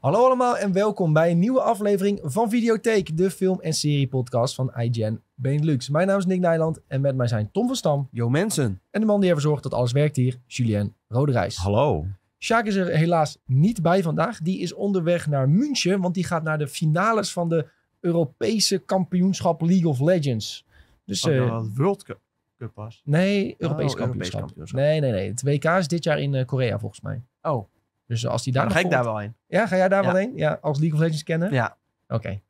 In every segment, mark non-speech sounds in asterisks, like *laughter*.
Hallo allemaal en welkom bij een nieuwe aflevering van Videotheek, de film- en serie-podcast van IGN Benelux. Mijn naam is Nick Nijland en met mij zijn Tom van Stam Yo mensen. en de man die ervoor zorgt dat alles werkt hier, Julien Roderijs. Hallo. Sjaak is er helaas niet bij vandaag. Die is onderweg naar München, want die gaat naar de finales van de Europese kampioenschap League of Legends. Dus Oh, eh, World Cup, Cup was. nee, Europees Oh, Europees kampioenschap. kampioenschap. Nee, nee, nee. Het WK is dit jaar in eh, Korea volgens mij. Oh, Dus als die daar dan ga ik daar wel heen. Ja, ga jij daar wel heen? Ja, als League of Legends kennen? Ja. Oké.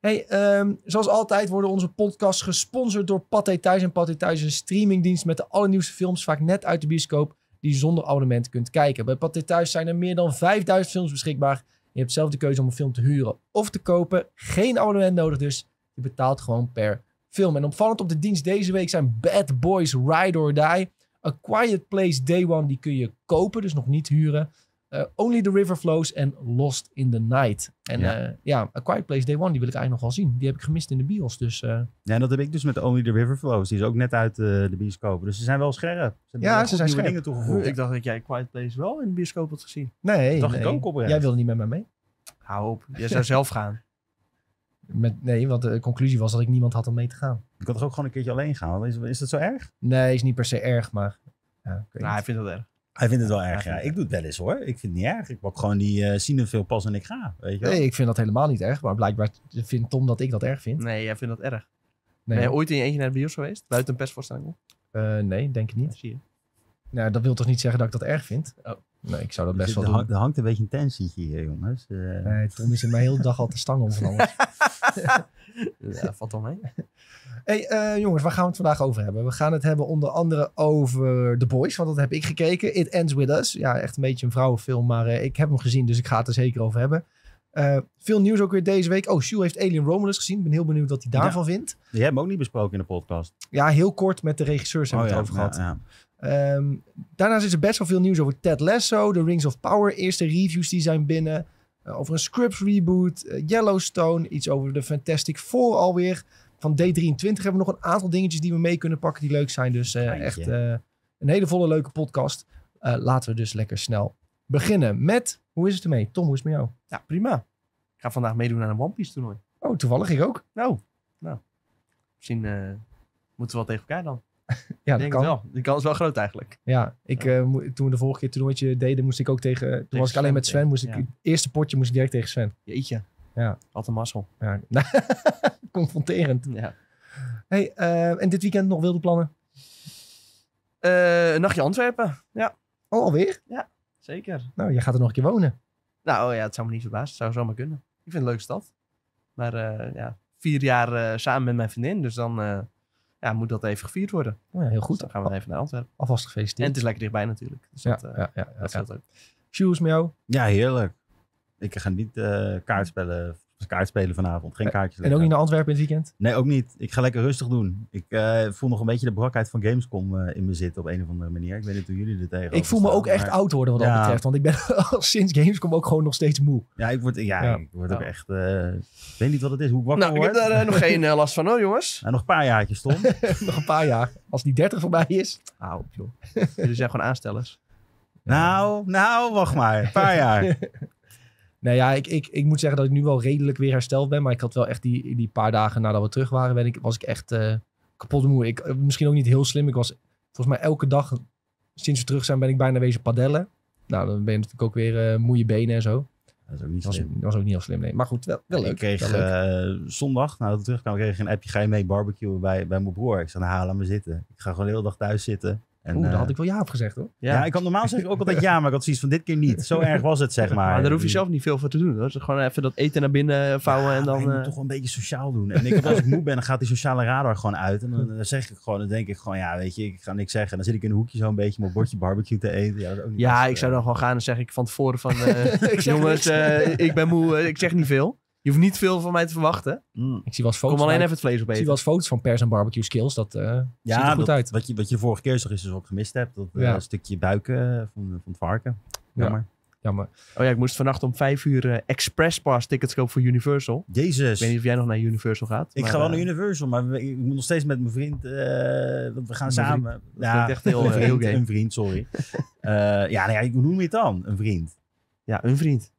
Hey, ehm, zoals altijd worden onze podcasts gesponsord door Pathé Thuis. En Pathé Thuis is een streamingdienst met de allernieuwste films, vaak net uit de bioscoop, die je zonder abonnement kunt kijken. Bij Pathé Thuis zijn er meer dan 5000 films beschikbaar. Je hebt zelf de keuze om een film te huren of te kopen. Geen abonnement nodig dus. Je betaalt gewoon per film. En opvallend op de dienst deze week zijn Bad Boys Ride or Die. A Quiet Place Day One, die kun je kopen, dus nog niet huren. Eh, Only the River Flows en Lost in the Night. En ja. Ja. ja, A Quiet Place Day One, die wil ik eigenlijk nog wel zien. Die heb ik gemist in de bios, dus... eh, Ja, en dat heb ik dus met Only the River Flows. Die is ook net uit eh, de bioscoop. Dus ze zijn wel scherp. Ze Ja, wel ze zijn nieuwe scherp. dingen toegevoegd. Ik dacht dat jij Quiet Place wel in de bioscoop had gezien. nee, dacht ik ook oprecht. Jij wilde niet met mij mee? Hou op. Jij zou zelf gaan. *laughs* Met, nee, want de conclusie was dat ik niemand had om mee te gaan. Ik had toch ook gewoon een keertje alleen gaan. Is, is dat zo erg? Nee, is niet per se erg, maar... Ja, ik Nou, hij niet. vindt dat erg. Hij vindt het wel erg, ja. Ik doe het wel eens hoor. Ik vind het niet erg. Ik pak gewoon die uh, cinefil pas en ik ga. Weet je wel? Nee, ik vind dat helemaal niet erg. Maar blijkbaar vindt Tom dat ik dat erg vind. Nee, jij vindt dat erg. Nee, Ben je ooit in je eentje naar de bios geweest? Buiten een persvoorstelling? eh, nee denk ik Ja, niet. zie je. Nou, dat wil toch niet zeggen dat ik dat erg vind? Oh. Nee, ik zou dat Dus best er, wel hang- doen. er hangt een beetje een tensietje hier, jongens. Eh, Nee, Tom is in mij heel de dag al te stangen om van alles. *laughs* Ja, valt wel mee. Hey, eh, jongens, waar gaan we het vandaag over hebben? We gaan het hebben onder andere over The Boys, want dat heb ik gekeken. It Ends With Us. Ja, echt een beetje een vrouwenfilm, maar eh, ik heb hem gezien, dus ik ga het er zeker over hebben. Eh, veel nieuws ook weer deze week. Oh, Sjoel heeft Alien Romulus gezien. Ik ben heel benieuwd wat hij daarvan vindt. die hebben we ook niet besproken in de podcast. Ja, heel kort met de regisseurs hebben we het over gehad. Oh, ja. Ehm, daarnaast is er best wel veel nieuws over Ted Lasso, The Rings of Power. Eerste reviews die zijn binnen. Eh, over een Scrubs reboot, eh, Yellowstone, iets over de Fantastic Four alweer. Van D23 hebben we nog een aantal dingetjes die we mee kunnen pakken die leuk zijn. Dus eh, echt een hele volle leuke podcast. Laten we dus lekker snel beginnen met, hoe is het ermee? Tom, hoe is het met jou? Ja, prima. Ik ga vandaag meedoen aan een One Piece toernooi. Oh, toevallig ik ook. Nou, nou. Misschien moeten we wel tegen elkaar dan. *laughs* Ja, dat denk kan. wel. Die kans is wel groot eigenlijk. Ja, ik, eh, toen we de vorige keer toernooitje deden, moest ik ook tegen... Toen was ik alleen Sven met Sven, moest ik... ja. Het eerste potje moest ik direct tegen Sven. Jeetje. Ja. Wat een mazzel. Ja, *laughs* confronterend. Ja. Hey, eh, en dit weekend nog wilde plannen? Eh, een nachtje Antwerpen. Ja, Oh, alweer? zeker. Nou, jij gaat er nog een keer wonen. Nou oh ja, het zou me niet verbazen. Het zou zomaar kunnen. Ik vind het een leuke stad. Maar ja, vier jaar samen met mijn vriendin. Dus dan ja, moet dat even gevierd worden. Oh, ja, heel Goed, dan gaan we even naar Antwerpen. Alvast En gefeliciteerd. het is lekker dichtbij natuurlijk. Dus ja, dat, eh, ja, ja, ja, dat ja. ook. Shoes met jou. Ja, heerlijk. Ik ga niet eh kaartspelen, kaartspelen vanavond. Geen kaartjes. En ook niet naar Antwerpen in het weekend? Nee, ook niet. Ik ga lekker rustig doen. Ik eh, voel nog een beetje de brakheid van Gamescom eh, in me zitten op een of andere manier. Ik weet niet hoe jullie er tegen Ik voel me ook echt oud worden wat dat betreft. Want ik ben *laughs* al sinds Gamescom ook gewoon nog steeds moe. Ja, ik word, ja, Ja. Ik word ook echt... eh, ik weet niet wat het is, hoe ik wakker Nou, ik heb word. daar eh, nog *laughs* geen eh, last van hoor, jongens. Nou, nog een paar jaartjes, Tom. *laughs* nog een paar jaar. Als die 30 voorbij is. Hou op, joh. Jullie zijn gewoon aanstellers. nou, nou, wacht maar. Een paar jaar. Nee, ja, ik, ik, ik moet zeggen dat ik nu wel redelijk weer hersteld ben. Maar ik had wel echt die, die paar dagen nadat we terug waren, ben ik, was ik echt eh, kapot moe. Ik, eh, misschien ook niet heel slim. Ik was volgens mij elke dag sinds we terug zijn, ben ik bijna wezen padellen. Nou, dan ben je natuurlijk ook weer eh moeie benen en zo. Dat is ook niet was, slim. dat was ook niet heel slim, nee. Maar goed, wel, wel leuk. Ik kreeg wel leuk. zondag, nadat ik terugkwam, kreeg ik een appje. Ga je mee barbecuen bij, bij mijn broer? Ik zei, nou, laat me zitten. Ik ga gewoon de hele dag thuis zitten. En, Oeh, daar eh, had ik wel ja op gezegd hoor. ja. ik had normaal zeg ik ook altijd ja, maar ik had zoiets van dit keer niet. Zo erg was het, zeg maar. Maar daar hoef je zelf niet veel voor te doen. Hoor. Dus gewoon even dat eten naar binnen vouwen Ja, en maar dan... je moet eh, toch wel een beetje sociaal doen. En ik, als ik moe ben, dan gaat die sociale radar gewoon uit. En dan, dan zeg ik gewoon, dan denk ik gewoon, ja, weet je, ik ga niks zeggen. En dan zit ik in een hoekje zo een beetje mijn bordje barbecue te eten. Ja, dat is ook niet ja, best, ik zou eh. dan gewoon gaan en zeg ik van tevoren van... eh, *laughs* Ik zeg jongens, eh, ik ben moe, eh, ik zeg niet veel. Je hoeft niet veel van mij te verwachten. Mm. Ik zie wel eens foto's, Kom alleen van, even het vlees ik zie opeten. wel eens foto's van pers en barbecue skills. Dat eh, ziet Ja, er goed dat- uit. Wat, je, wat je de vorige keer zag is dus ik gemist heb. Dat eh, Ja. stukje buiken eh, van, van het varken. Jammer. Jammer. Oh ja, ik moest vannacht om vijf uur Express Pass tickets kopen voor Universal. Jezus. Ik weet niet of jij nog naar Universal gaat. Ik maar, ga wel naar Universal, maar we- ik moet nog steeds met mijn vriend. eh, we gaan Mijn samen. Dat klinkt echt heel, een heel. Een vriend, sorry. *laughs* Eh, ja, nou ja, hoe noem je het dan? Een vriend. Ja, een vriend.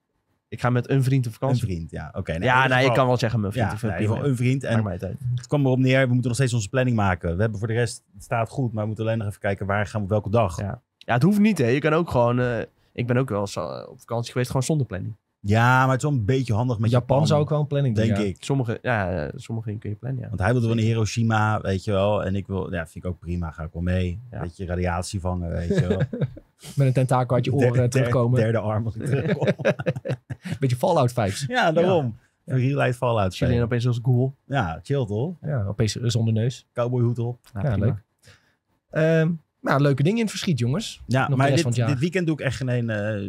Ik ga met een vriend op Een vakantie. vriend, ja. Oké. nee, in ja, nou, ik kan wel zeggen mijn vriend. Ja, of nee, een in ieder geval een vriend. En Maakt mij het uit. het kwam erop neer, we moeten nog steeds onze planning maken. We hebben voor de rest, het staat goed, maar we moeten alleen nog even kijken waar gaan we op welke dag. Ja. Ja, het hoeft niet, hè. Je kan ook gewoon... eh, ik ben ook wel eens eh, op vakantie geweest, gewoon zonder planning. Ja, maar het is wel een beetje handig met Japan zou ook wel een planning doen. denk ja. ik. Sommige, ja, sommige kun je plannen, ja. Want hij wilde wel naar Hiroshima, weet je wel. En ik wil, ja, vind ik ook prima, ga ik wel mee. Ja. Beetje radiatie vangen, weet je wel. *laughs* Met een tentakel uit je oren terugkomen. Derde arm als ik *laughs* terugkom. Beetje Fallout vibes. ja, daarom. Voor real life Fallout. Chillen spelen. opeens als Google. Ja, chill toch? Ja, opeens zonder neus. Cowboyhoed op. Ja, leuk. Ehm, nou, leuke dingen in het verschiet, jongens. Ja, de maar dit, weekend doe ik echt geen eh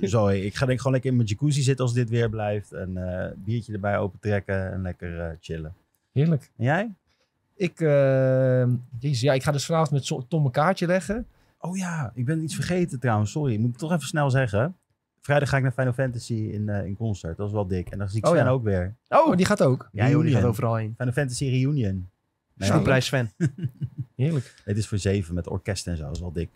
*laughs* zooi. Ik ga denk ik gewoon lekker in mijn jacuzzi zitten als dit weer blijft. En eh biertje erbij open trekken en lekker eh, chillen. Heerlijk. En jij? Ik, ehm, jezus, ja, ik ga dus vanavond met Tom een kaartje leggen. Oh ja, ik ben iets vergeten trouwens. Sorry, ik moet het toch even snel zeggen. Vrijdag ga ik naar Final Fantasy in, eh, in concert. Dat is wel dik. En dan zie ik Oh Sven ja. ook weer. Oh, die gaat ook. Ja, joh, die gaat overal heen. Final Fantasy Reunion. Nee, Sven. *laughs* Heerlijk. Het is voor zeven met orkest en zo. Dat is wel dik.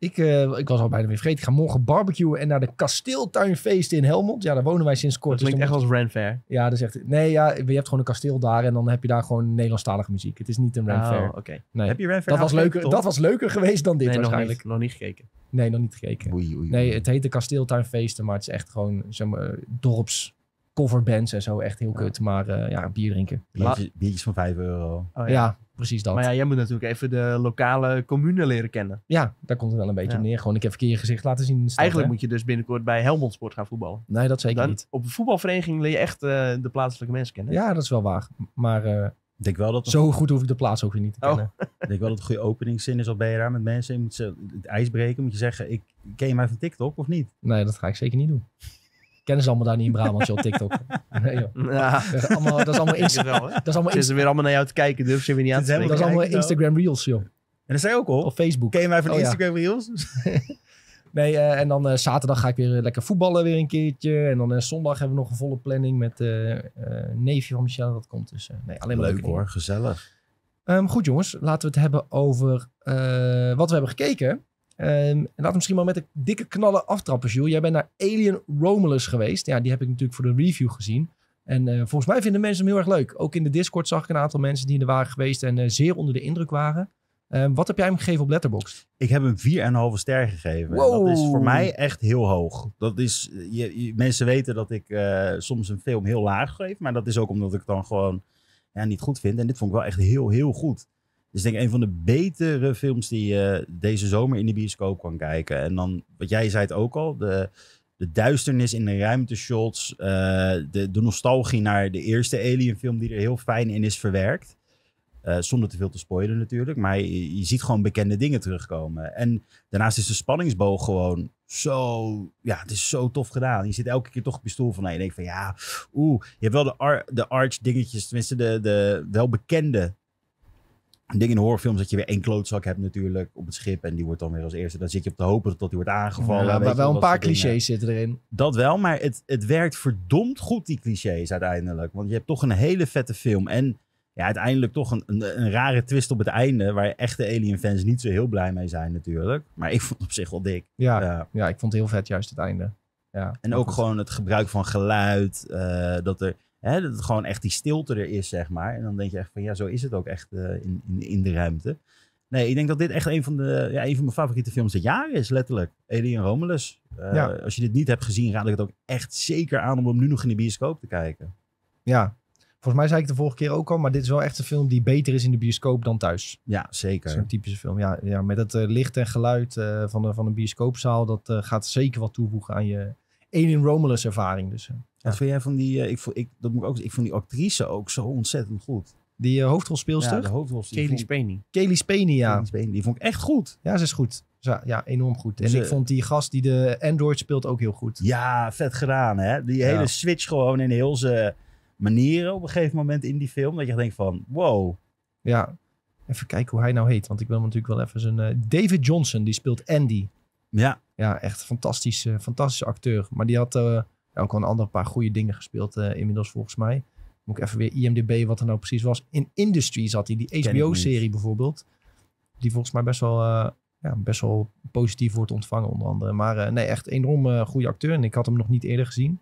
Ik, eh, ik was al bijna weer vergeten. Ik ga morgen barbecuen en naar de kasteeltuinfeesten in Helmond. Ja, daar wonen wij sinds kort. Dat klinkt dus echt dan als Ren Fair. moet- Ja, dat is echt... Nee, ja, je hebt gewoon een kasteel daar en dan heb je daar gewoon Nederlandstalige muziek. Het is niet een Ren Oh, oké. Nee. Heb je Dat was, leuker, dat was leuker geweest dan dit Nee, nog waarschijnlijk. niet, nog niet gekeken. Nee, nog niet gekeken. Oei, oei, Nee, het heet de kasteeltuinfeesten, maar het is echt gewoon zeg maar, dorps coverbands en zo. Echt heel Ja. kut, maar eh, ja, bier drinken. Biertjes, biertjes van 5 euro. Oh, ja. Precies dat. Maar Ja. ja, jij moet natuurlijk even de lokale commune leren kennen. daar komt het wel een beetje Ja. op neer. Gewoon een keer verkeer je gezicht laten zien stad, Eigenlijk hè? moet je dus binnenkort bij Helmond Sport gaan voetballen. Nee, dat zeker Dan, niet. op een voetbalvereniging leer je echt eh, de plaatselijke mensen kennen. Ja, dat is wel waar. Maar eh, Ik denk wel dat zo goed hoef ik de plaats ook weer niet te Oh. kennen. *laughs* ik denk wel dat het een goede openingszin is. Al ben je daar met mensen. Je moet ze het ijs breken. Moet je zeggen, ik, ken je mij van TikTok of niet? Nee, dat ga ik zeker niet doen. Kennen ze allemaal daar niet in Brabant, joh, op TikTok. *laughs* Nee, joh. Ja, Dat is allemaal, dat is allemaal, ik Insta- het wel, hè? dat is allemaal, Zitten Insta- ze weer allemaal naar jou te kijken, durf ze weer niet aan te dat is allemaal. Instagram Reels, joh. En dat zei je ook al. Op Facebook. Ken je mij van Oh, ja. Instagram Reels? *laughs* *laughs* Nee, eh, en dan eh, zaterdag ga ik weer lekker voetballen weer een keertje. En dan eh, zondag hebben we nog een volle planning met eh eh, neefje van Michelle. Dat komt dus. eh, nee, alleen maar Leuk dingen. hoor, gezellig. Ehm, goed jongens, laten we het hebben over eh, wat we hebben gekeken. Ehm, en laten we misschien maar met de dikke knallen aftrappen, Jules. Jij bent naar Alien Romulus geweest. Ja, die heb ik natuurlijk voor de review gezien. En eh, volgens mij vinden mensen hem heel erg leuk. Ook in de Discord zag ik een aantal mensen die er waren geweest en eh, zeer onder de indruk waren. Ehm, wat heb jij hem gegeven op Letterboxd? Ik heb hem 4,5 ster gegeven. Wow. Dat is voor mij echt heel hoog. Dat is, je, je- mensen weten dat ik eh, soms een film heel laag geef. Maar dat is ook omdat ik het dan gewoon ja, niet goed vind. En dit vond ik wel echt heel, heel goed. Ik denk een van de betere films die je deze zomer in de bioscoop kan kijken. En dan, wat jij zei het ook al, de, de duisternis in de ruimteshots. eh de, de nostalgie naar de eerste Alien film die er heel fijn in is verwerkt. Eh, zonder te veel te spoilen natuurlijk. Maar je, ziet gewoon bekende dingen terugkomen. En daarnaast is de spanningsboog gewoon zo... Ja, het is zo tof gedaan. Je zit elke keer toch op je stoel van... Nou, je denkt van ja, oeh. Je hebt wel de, ar, de arch dingetjes. Tenminste, de, de wel bekende dingen in horrorfilms. Dat je weer één klootzak hebt natuurlijk op het schip. En die wordt dan weer als eerste. Dan zit je op te hopen tot die wordt aangevallen. Ja, maar wel een paar clichés zitten erin. Dat wel, maar het, het werkt verdomd goed, die clichés uiteindelijk. Want je hebt toch een hele vette film. En ja, uiteindelijk toch een, een, een rare twist op het einde. Waar echte Alien-fans niet zo heel blij mee zijn natuurlijk. Maar ik vond het op zich wel dik. Ja, Ja. ja, ik vond het heel vet juist het einde. Ja, En ook goed. gewoon het gebruik van geluid. eh, dat, er, hè, dat het gewoon echt die stilte er is, zeg maar. En dan denk je echt van ja, zo is het ook echt eh, in, in, in de ruimte. Nee, ik denk dat dit echt een van, de, ja, een van mijn favoriete films dit jaar is, letterlijk. Alien Romulus. Eh, Ja. Als je dit niet hebt gezien, raad ik het ook echt zeker aan om hem nu nog in de bioscoop te kijken. Ja, volgens mij zei ik de vorige keer ook al, maar dit is wel echt een film die beter is in de bioscoop dan thuis. Ja, zeker. Zo'n typische film. Ja, ja met het eh, licht en geluid van, de, van een bioscoopzaal, dat gaat zeker wat toevoegen aan je Alien Romulus ervaring. Dus, Wat vind jij van die, eh, ik, vond, ik, dat moet ik, ook, ik vond die actrice ook zo ontzettend goed. die eh, hoofdrolspeelster, Ja, de hoofdrol. die Kelly Spaney. Kelly Spaney, ja. Kelly Spaney, Die vond ik echt goed. Ja, ze is goed. Ja, ja enorm goed. Dus, en ik eh, vond die gast die de Android speelt ook heel goed. Ja, vet gedaan hè. Die Ja. hele switch gewoon in heel zijn manieren op een gegeven moment in die film. Dat je denkt van, wow. Ja, even kijken hoe hij nou heet, want ik wil hem natuurlijk wel even zijn... David Johnson, die speelt Andy. Ja, Ja, echt fantastisch, eh, fantastische acteur. Maar die had eh, ook al een andere paar goede dingen gespeeld eh, inmiddels volgens mij. Moet ik even weer IMDB wat er nou precies was. In Industry zat hij, die ik HBO-serie bijvoorbeeld. Die volgens mij best wel, ja, best wel positief wordt ontvangen onder andere. Maar nee, echt enorm goede acteur. En ik had hem nog niet eerder gezien.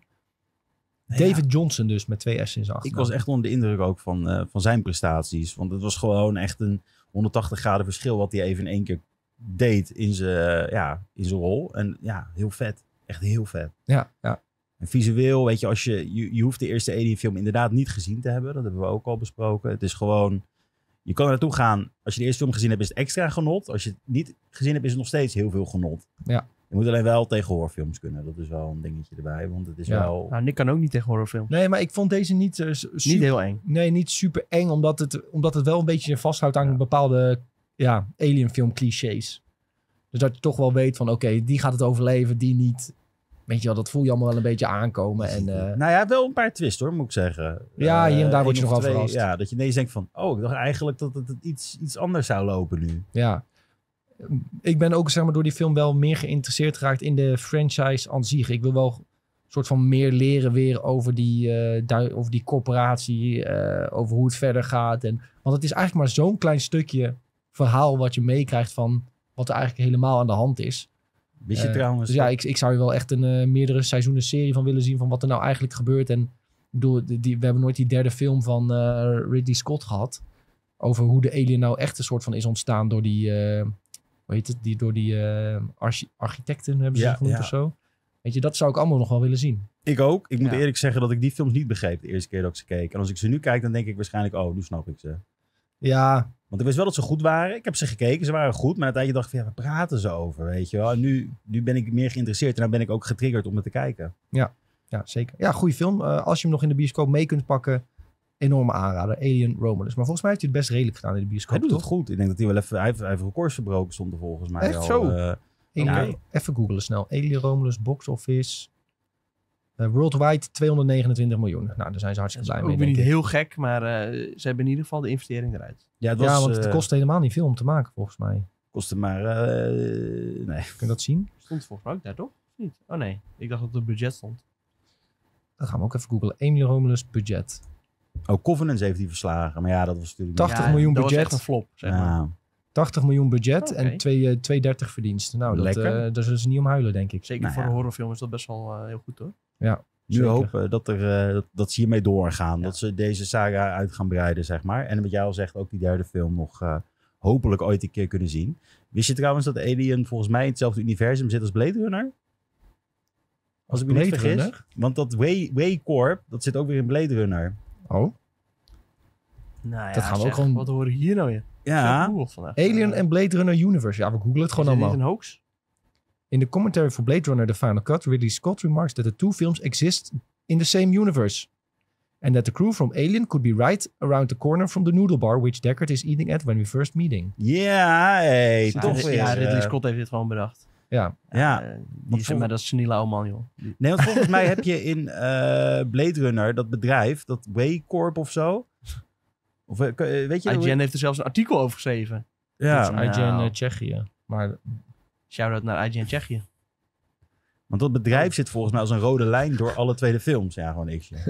David Johnson dus, met twee S in zijn Ik achternaam. was echt onder de indruk ook van, van zijn prestaties. Want het was gewoon echt een 180 graden verschil wat hij even in één keer deed in zijn, eh, ja, in zijn rol. En ja, heel vet. Echt heel vet. Ja, ja. En visueel, weet je, als je, je, je hoeft de eerste Alien film inderdaad niet gezien te hebben. Dat hebben we ook al besproken. Het is gewoon, je kan er naartoe gaan. Als je de eerste film gezien hebt, is het extra genot. Als je het niet gezien hebt, is het nog steeds heel veel genot. Ja. Je moet alleen wel tegen horrorfilms kunnen. Dat is wel een dingetje erbij. Want het is Ja. wel... Nou, Nick kan ook niet tegen horrorfilms. Nee, maar ik vond deze niet eh, su- Niet super, heel eng. nee, niet super eng, omdat het, omdat het wel een beetje vasthoudt aan Ja. bepaalde ja, alienfilm clichés. Dus dat je toch wel weet van, oké, die gaat het overleven, die niet. Weet je wel, dat voel je allemaal wel een beetje aankomen. En, eh, Nou ja, wel een paar twists hoor, moet ik zeggen. Ja, hier en daar Eh, word je nog wel verrast. Ja, dat je ineens denkt van, oh, ik dacht eigenlijk dat het iets, iets anders zou lopen nu. Ja. Ik ben ook zeg maar, door die film wel meer geïnteresseerd geraakt in de franchise aan zich. Ik wil wel een soort van meer leren weer over die, dui- over die corporatie, over hoe het verder gaat. En, want het is eigenlijk maar zo'n klein stukje verhaal wat je meekrijgt van wat er eigenlijk helemaal aan de hand is. Wist je Eh, trouwens... Dus ja, ik, ik zou er wel echt een eh, meerdere seizoenen serie van willen zien van wat er nou eigenlijk gebeurt. En ik bedoel, die, die- we hebben nooit die derde film van eh, Ridley Scott gehad. Over hoe de alien nou echt een soort van is ontstaan door die, eh, hoe heet het, die, door die eh, archi- architecten hebben ze Ja, genoemd ja. of zo. Weet je, dat zou ik allemaal nog wel willen zien. Ik ook. Ik moet Ja. eerlijk zeggen dat ik die films niet begreep de eerste keer dat ik ze keek. En als ik ze nu kijk, dan denk ik waarschijnlijk, oh, nu snap ik ze. Ja, Want ik wist wel dat ze goed waren. Ik heb ze gekeken, ze waren goed. Maar tijdje dacht ik, van, ja, waar praten ze over, weet je wel. En nu, nu ben ik meer geïnteresseerd en dan ben ik ook getriggerd om het te kijken. ja, zeker. Ja, goede film. Eh, als je hem nog in de bioscoop mee kunt pakken, enorme aanrader. Alien Romulus. Maar volgens mij heeft hij het best redelijk gedaan in de bioscoop, Hij doet het goed. Ik denk dat hij wel even, hij heeft, hij heeft records verbroken, stond er volgens mij Echt al. zo? eh. Even googlen snel. Alien Romulus box office. Eh, worldwide 229 miljoen. Nou, daar zijn ze hartstikke blij mee, weer denk niet ik. heel gek, maar eh, ze hebben in ieder geval de investering eruit. ja, het was, ja, want het eh, kost helemaal niet veel om te maken, volgens mij. kostte maar... eh, nee. Kun je dat zien? Stond volgens mij ook daar, toch? Of niet? Oh nee, ik dacht dat het budget stond. Dat gaan we ook even googlen. Alien Romulus budget. Oh, Covenants heeft hij verslagen. Maar ja, dat was natuurlijk... 80 Ja, miljoen dat budget. was echt een flop, zeg maar. Ja. 80 miljoen budget Oké. en 2, eh, 230 verdienst. Nou, dat, Lekker. eh, daar zullen ze niet om huilen, denk ik. Zeker Nou voor ja. een horrorfilm is dat best wel heel goed, hoor. Nu Zeker. hopen dat, er, eh, dat, dat ze hiermee doorgaan. Ja. Dat ze deze saga uit gaan breiden, zeg maar. En wat jij al zegt, ook die derde film nog eh, hopelijk ooit een keer kunnen zien. Wist je trouwens dat Alien volgens mij in hetzelfde universum zit als Blade Runner? Als ik me niet vergis. Runner? Want dat Way, Way Corp, dat zit ook weer in Blade Runner. Oh. Nou ja, Dat gaan we ook gewoon- Wat horen hier nou weer? Ja, Google vandaag. Alien Eh, en Blade Runner Universe. Ja, we googlen het is gewoon dit allemaal. niet een hoax? In de commentary for Blade Runner The Final Cut, Ridley Scott remarks that the two films exist in the same universe. And that the crew from Alien could be right around the corner from the noodle bar which Deckard is eating at when we first meeting. ja, hey, Ja, toch weer. Ja, Ridley eh, Scott heeft dit gewoon bedacht. Ja, Ja, Eh, die is maar dat is seniele oude man, joh. Nee, want volgens mij heb je in eh, Blade Runner dat bedrijf, dat Way Corp of zo. Of eh, eh, weet je hoe- IGN heeft er zelfs een artikel over geschreven. Ja, dat is IGN nou. eh, Tsjechië. Maar Shout-out naar IGN Tsjechië. want dat bedrijf zit volgens mij als een rode lijn door alle tweede films. Ja, gewoon niks. Ja, *laughs*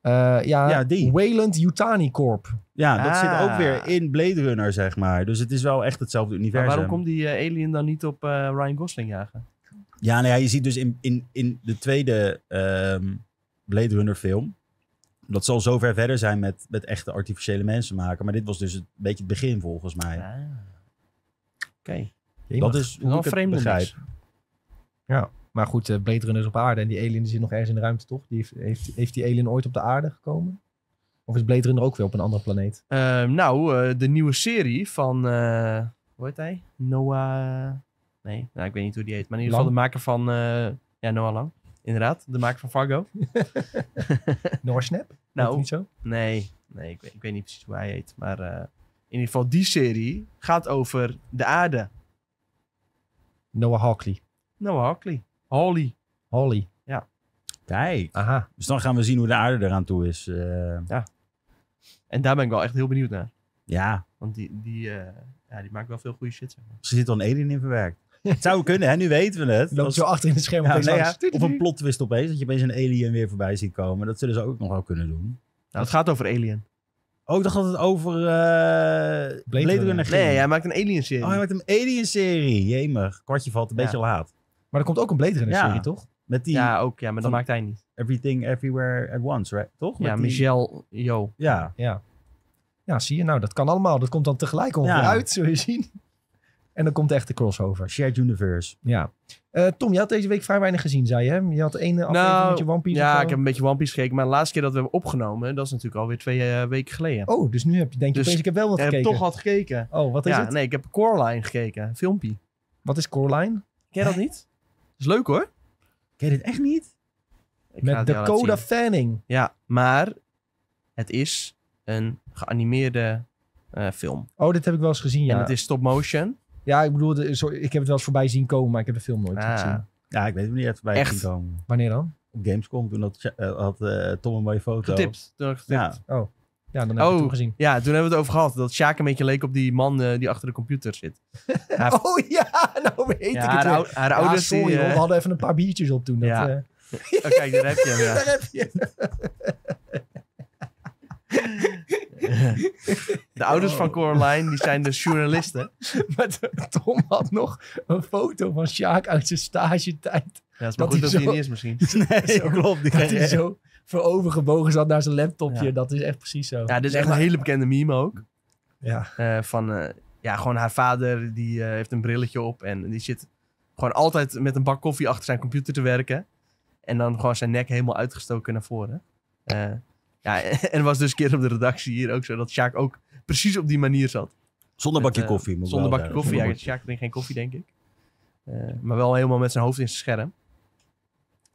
eh, ja, Ja, die. Wayland Yutani Corp. ja dat Ah. zit ook weer in Blade Runner, zeg maar. Dus het is wel echt hetzelfde Maar universum. waarom komt die eh, alien dan niet op eh, Ryan Gosling jagen? Ja, nou ja, je ziet dus in, in, in de tweede ehm, Blade Runner film... Dat zal zover verder zijn met, met echte artificiële mensen maken. Maar dit was dus een beetje het begin, volgens mij. Ah. Oké. Dat is hoe ik het begrijp. Ja, maar goed, eh, Blade Runner is op aarde en die alien die zit nog ergens in de ruimte, toch? Die heeft, heeft, heeft die alien ooit op de aarde gekomen? Of is Blade Runner ook weer op een andere planeet? Ehm, nou, eh, de nieuwe serie van, eh hoe heet hij? Noah... Nee, nou, ik weet niet hoe die heet. Maar in ieder geval de maker van... eh, ja, Noah Lang. Inderdaad, de maker van Fargo. *laughs* Noah Snap? Nou, niet zo? nee, nee ik, weet, ik weet niet precies hoe hij heet. Maar in ieder geval die serie gaat over de aarde. Noah Hawley. Noah Hawley. Hawley. Hawley. Kijk. Aha. Dus dan gaan we zien hoe de aarde eraan toe is. eh. En daar ben ik wel echt heel benieuwd naar. ja, Want die, die, eh, ja, die maakt wel veel goede shit, zeg maar. Ze zit al een alien in verwerkt. Het zou kunnen, hè? Nu weten we het. Loopt Als- zo achter in het scherm ja, nee, ja, langs. Of een plot twist opeens, dat je opeens een alien weer voorbij ziet komen. Dat zullen ze ook nog wel kunnen doen. Nou, het gaat over Alien. Oh, ik dacht dat het over eh Blade, Runner. Runner ging. Nee, hij maakt een Alien-serie. Oh, hij maakt een Alien-serie. Jemig. Kwartje valt een Ja. beetje laat. Maar er komt ook een Blade Runner Ja. serie, toch? Met die ja, ook. Ja, maar dat maakt hij niet. Everything Everywhere at Once, right? toch? Ja, Met die- Michel Jo. Ja. Ja. Ja, zie je nou, dat kan allemaal. Dat komt dan tegelijk ongeveer Ja. uit, zul je zien. En dan komt echt de crossover. Shared Universe. Ja. Eh, Tom, je had deze week vrij weinig gezien, zei je. hè? Je had één aflevering Nou, met je One Piece. Ja, ik heb een beetje One Piece gekeken. Maar de laatste keer dat we hebben opgenomen, dat is natuurlijk alweer twee eh, weken geleden. Oh, dus nu heb je, denk je Dus opeens, ik heb wel wat ik heb gekeken. toch wat gekeken. Oh, wat is ja, het? nee, ik heb Coraline gekeken. Een filmpje. Wat is Coraline? Ken je dat niet? Dat is leuk hoor. Ken je dit echt niet? Ik Met Dakota zien. Fanning. Ja, maar het is een geanimeerde eh, film. Oh, dit heb ik wel eens gezien, ja. En het is stop motion. Ja, ik bedoel, de- sorry, ik heb het wel eens voorbij zien komen, maar ik heb de film nooit Ah. gezien. Ja, ik weet het niet echt bij Echt? komen. Wanneer dan? Op Gamescom, toen had, eh, had eh, Tom een mooie foto. Getipt. Toen ik getipt. Ja. Ja, dan heb ik Oh. het toen gezien. Ja, toen hebben we het over gehad. Dat Sjaak een beetje leek op die man eh, die achter de computer zit. *laughs* Oh ja, *laughs* nou weet ik ja, het haar, haar Ja, ouders sorry die... hoor, we hadden even een paar biertjes op toen. Dat, Ja. eh, oh, kijk, daar heb je hem. Ja. *laughs* Daar heb je *laughs* De ouders van Coraline, die zijn dus journalisten. *laughs* Maar Tom had nog een foto van Sjaak uit zijn stagetijd. Ja, het is Dat maar goed hij dat hij zo- niet is misschien. *laughs* Nee, Zo. klopt. Die Dat hij zo voorovergebogen zat naar zijn laptopje. Ja. Dat is echt precies zo. Ja, dit is echt een hele bekende meme ook. Ja. Eh, van, eh, ja, gewoon haar vader, die eh, heeft een brilletje op. En die zit gewoon altijd met een bak koffie achter zijn computer te werken. En dan gewoon zijn nek helemaal uitgestoken naar voren. Ja, en *laughs* er was dus een keer op de redactie hier ook zo dat Sjaak ook precies op die manier zat. Zonder Met, bakje eh, koffie. moet Zonder wel bakje koffie. Ja, Sjaak drinkt geen koffie, denk ik. Eh, maar wel helemaal met zijn hoofd in zijn scherm.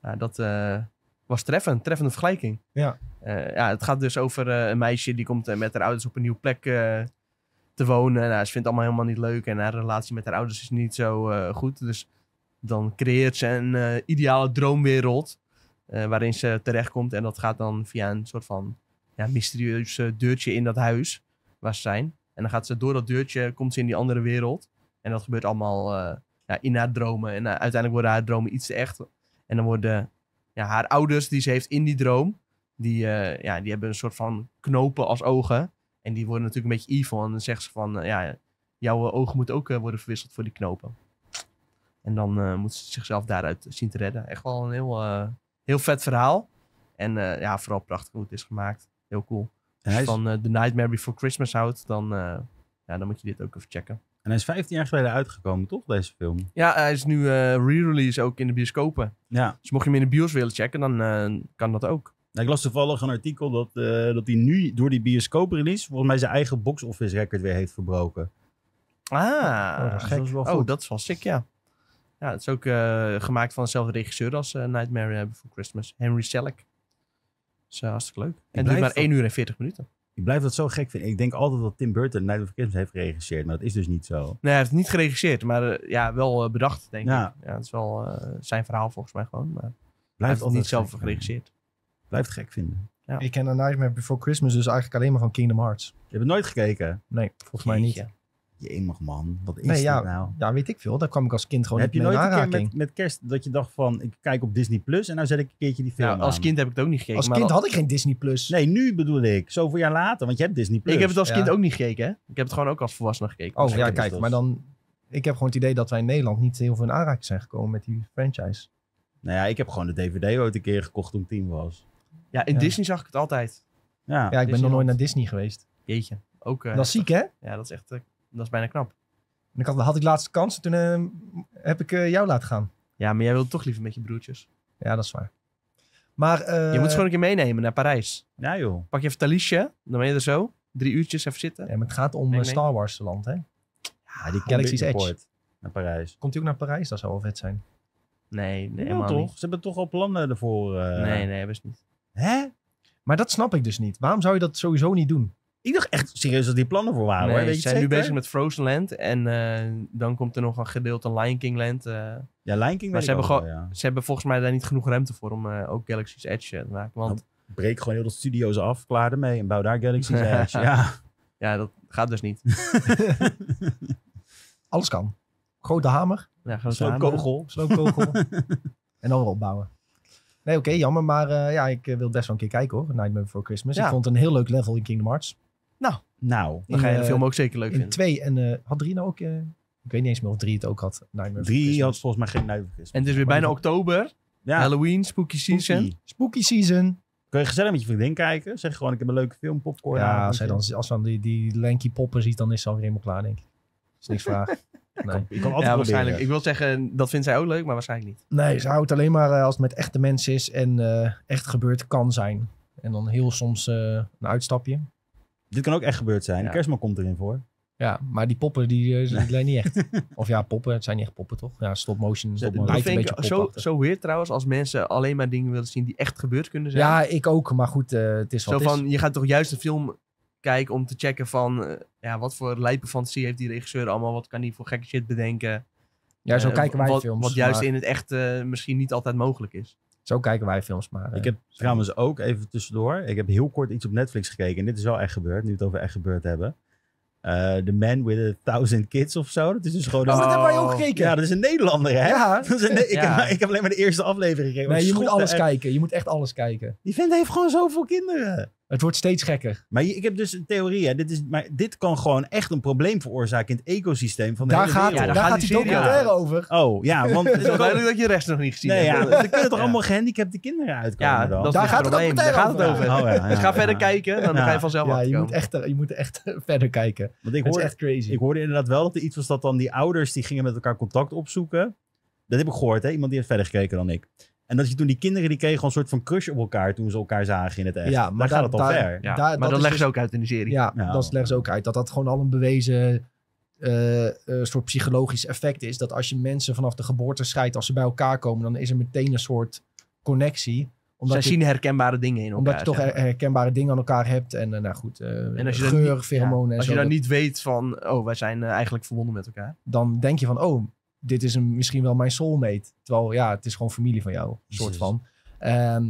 Ja, dat eh, was treffend. Treffende vergelijking. Ja. Eh, ja, het gaat dus over eh, een meisje die komt met haar ouders op een nieuwe plek eh, te wonen. Nou, ze vindt het allemaal helemaal niet leuk en haar relatie met haar ouders is niet zo eh, goed. Dus dan creëert ze een ideale droomwereld eh, waarin ze terechtkomt. En dat gaat dan via een soort van ja, mysterieus eh, deurtje in dat huis waar ze zijn. En dan gaat ze door dat deurtje, komt ze in die andere wereld. En dat gebeurt allemaal eh, ja, in haar dromen. En uiteindelijk worden haar dromen iets te echt. En dan worden ja, haar ouders die ze heeft in die droom, die, ja, die hebben een soort van knopen als ogen. En die worden natuurlijk een beetje evil. En dan zegt ze van, ja, jouw ogen moeten ook worden verwisseld voor die knopen. En dan moet ze zichzelf daaruit zien te redden. Echt wel een heel, heel vet verhaal. En eh, ja, vooral prachtig hoe het is gemaakt. Heel cool. Als je is, van eh, The Nightmare Before Christmas houdt, dan, eh, ja, dan moet je dit ook even checken. en hij is 15 jaar geleden uitgekomen, toch? Deze film. Ja, hij is nu eh, re-release ook in de bioscopen. Ja. Dus mocht je hem in de bios willen checken, dan eh, kan dat ook. Nou, ik las toevallig een artikel dat, eh, dat hij nu door die bioscoop-release... volgens mij zijn eigen box-office record weer heeft verbroken. Ah, Oh, dat is gek. wel Oh, dat is wel sick, ja. Ja, het is ook eh, gemaakt van dezelfde regisseur als eh, Nightmare Before Christmas. Henry Selick. Dat is eh, hartstikke leuk. En het duurt maar dat- 1 uur en 40 minuten. Ik blijf dat zo gek vinden. Ik denk altijd dat Tim Burton Night of Christmas heeft geregisseerd, maar dat is dus niet zo. Nee, hij heeft het niet geregisseerd, maar ja, wel bedacht, denk Ja. ik. Ja, het is wel eh, zijn verhaal volgens mij gewoon. Maar hij Blijft heeft het niet zelf geregisseerd. Blijft gek vinden. Ik ken A Nightmare Before Christmas dus eigenlijk alleen maar van Kingdom Hearts. Je hebt het nooit gekeken? Nee, volgens mij niet. Jeetje. Jemig man, wat is Nee, dit ja, nou? Ja, weet ik veel. Daar kwam ik als kind gewoon heb je niet mee nooit een keer met, met kerst dat je dacht van, ik kijk op Disney Plus en nou zet ik een keertje die film Nou, als aan? kind heb ik het ook niet gekeken. Als maar kind al- had ik geen Disney Plus. Nee, nu bedoel ik. Zoveel jaar later, want je hebt Disney Plus. ik heb het als Ja. kind ook niet gekeken, hè? Ik heb het gewoon ook als volwassene gekeken. Oh Ja, kijk, dus. maar dan... Ik heb gewoon het idee dat wij in Nederland niet heel veel in aanraking zijn gekomen met die franchise. Nou ja, ik heb gewoon de DVD ooit een keer gekocht toen ik tien was. Ja, in Ja. Disney zag ik het altijd. Ja, Ja, ik ben nog nooit naar Disney geweest. Jeetje. Ook, eh, dat is ziek, hè? Ja, dat is echt... eh, dat is bijna knap. En ik had, had ik laatste kans, toen eh, heb ik eh, jou laten gaan. Ja, maar jij wilt toch liever met je broertjes. Ja, dat is waar. Maar, eh, je moet ze gewoon een keer meenemen naar Parijs. ja joh. Pak je even Thalysje, dan ben je er zo. Drie uurtjes even zitten. ja, maar het gaat om Nee, nee. Star Wars land, hè? Ja, die Galaxy's Edge. Naar Parijs. Komt hij ook naar Parijs? Dat zou wel vet zijn. Nee, nee, helemaal toch? niet. Ze hebben toch al plannen ervoor. eh. Nee, nee, best niet. Hè? Maar dat snap ik dus niet. Waarom zou je dat sowieso niet doen? Ik dacht echt serieus dat die plannen voor waren. nee, hoor. Weet ze zijn nu bezig met Frozen Land. En eh, dan komt er nog een gedeelte Lion King Land. eh. Ja, Lion King Maar weet ze ik hebben wel, ja. ze hebben volgens mij daar niet genoeg ruimte voor om eh, ook Galaxy's Edge te maken. Want Breek gewoon heel de studio's af, klaar ermee. En bouw daar Galaxy's *laughs* Edge. ja. ja, dat gaat dus niet. *laughs* Alles kan. Grote hamer, Ja, grote kogel. sloopkogel *laughs* en dan weer opbouwen. Nee, oké, jammer. Maar eh, ja, ik wil best wel een keer kijken hoor. Nightmare Before Christmas. Ja. Ik vond het een heel leuk level in Kingdom Hearts. Nou, Dan ga je de In, film eh, ook zeker leuk In vinden. twee en eh, had drie nou ook... eh, ik weet niet eens meer of drie het ook had. Nightmare drie had volgens mij geen Nightmare En het is weer bijna oktober. Ja, Halloween, spooky season. Spooky. Spooky Season. Kun je gezellig met je vriendin kijken? Zeg gewoon, ik heb een leuke film, popcorn. Ja, als hij dan, als dan die, die lanky poppen ziet, dan is ze alweer helemaal klaar, denk ik. is niks vraag. *laughs* Nee. Je kan altijd Ja, waarschijnlijk. Ik wil zeggen, dat vindt zij ook leuk, maar waarschijnlijk niet. nee, ze houdt alleen maar eh, als het met echte mensen is en eh, echt gebeurd kan zijn. En dan heel soms eh, een uitstapje. Dit kan ook echt gebeurd zijn. Ja. Kerstman komt erin voor. Ja, maar die poppen, die, eh, die zijn niet echt. *laughs* Of ja, poppen. Het zijn niet echt poppen, toch? Ja, stop motion. Stop dat Dat vind ik zo, zo weird trouwens, als mensen alleen maar dingen willen zien die echt gebeurd kunnen zijn. Ja, ik ook. Maar goed, eh, het is zo wat is. van, je gaat toch juist een film kijken om te checken van, eh, ja, wat voor lijpe fantasie heeft die regisseur allemaal, wat kan hij voor gekke shit bedenken. Ja, zo Eh, kijken wij wat, films. Wat juist maar- in het echt eh, misschien niet altijd mogelijk is. Zo kijken wij films, maar... eh, Ik heb trouwens ook, even tussendoor, ik heb heel kort iets op Netflix gekeken. En dit is wel echt gebeurd, nu we het over echt gebeurd hebben. Eh, The Man with a Thousand Kids of zo. Dat is dus gewoon... Oh, een- dat hebben wij ook gekeken. ja, dat is een Nederlander, hè? Ja. *laughs* Dat is een, ik, Ja. heb, ik heb alleen maar de eerste aflevering gekeken. Nee, je moet alles echt. kijken. Je moet echt alles kijken. Die vent heeft gewoon zoveel kinderen. Het wordt steeds gekker. Maar ik heb dus een theorie, hè. Dit, is, maar dit kan gewoon echt een probleem veroorzaken in het ecosysteem van de Daar hele gaat, wereld. Ja, daar daar gaat gaat die documentaire over. Oh, ja, *laughs* want... Het is wel duidelijk dat je de rest nog niet gezien Nee, ja, hebt. er kunnen toch Ja. allemaal gehandicapte kinderen uitkomen Ja, dan? dat is Daar het gaat het probleem. Daar gaat het over. Oh, ja, ja, dus ga ja. verder kijken, dan Ja. ga je vanzelf Ja, je moet, echt, je moet echt *laughs* verder kijken. Want ik Het is hoorde, echt crazy. ik hoorde inderdaad wel dat er iets was dat dan die ouders die gingen met elkaar contact opzoeken. Dat heb ik gehoord, hè? Iemand die heeft verder gekeken dan ik. En dat je toen die kinderen die kregen gewoon een soort van crush op elkaar toen ze elkaar zagen in het echt. Ja, maar daar gaat het al ver. Ja, maar dat dat leggen dus- ze ook uit in de serie. Ja, dat leggen ze ook uit. Dat dat gewoon al een bewezen eh, eh, soort psychologisch effect is. Dat als je mensen vanaf de geboorte scheidt, als ze bij elkaar komen, dan is er meteen een soort connectie. Omdat Zij je, zien herkenbare dingen in elkaar. omdat je toch zeg her- maar. herkenbare dingen aan elkaar hebt. En eh, nou goed, eh En als je dan geur, niet- pheromonen en Als zo. je dan dat- niet weet van, oh, wij zijn eigenlijk verbonden met elkaar. dan denk je van, oh, dit is een, misschien wel mijn soulmate. Terwijl, ja, het is gewoon familie van jou, soort van. Ehm,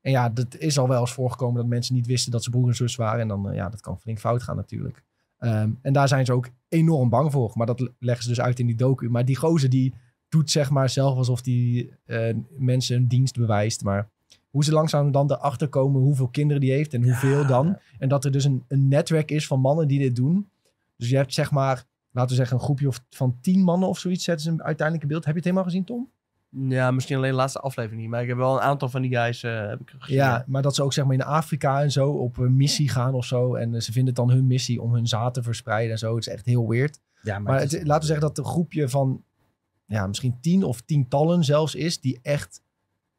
en ja, dat is al wel eens voorgekomen dat mensen niet wisten dat ze broer en zus waren. En dan, eh, ja, dat kan flink fout gaan natuurlijk. Ehm, en daar zijn ze ook enorm bang voor. Maar dat leggen ze dus uit in die docu. Maar die gozer die doet zeg maar zelf alsof die eh, mensen een dienst bewijst. Maar hoe ze langzaam dan erachter komen hoeveel kinderen die heeft en hoeveel dan. En dat er dus een, een netwerk is van mannen die dit doen. Dus je hebt zeg maar, laten we zeggen, een groepje of, van tien mannen of zoiets zetten ze uiteindelijk in beeld. Heb je het helemaal gezien, Tom? Ja, misschien alleen de laatste aflevering niet. Maar ik heb wel een aantal van die guys eh, heb ik gezien. Ja, maar dat ze ook zeg maar in Afrika en zo op een missie gaan of zo. En eh, ze vinden het dan hun missie om hun zaad te verspreiden en zo. Het is echt heel weird. Ja, Maar het het, is- laten we zeggen dat er een groepje van ja, misschien tien of tientallen zelfs is, die echt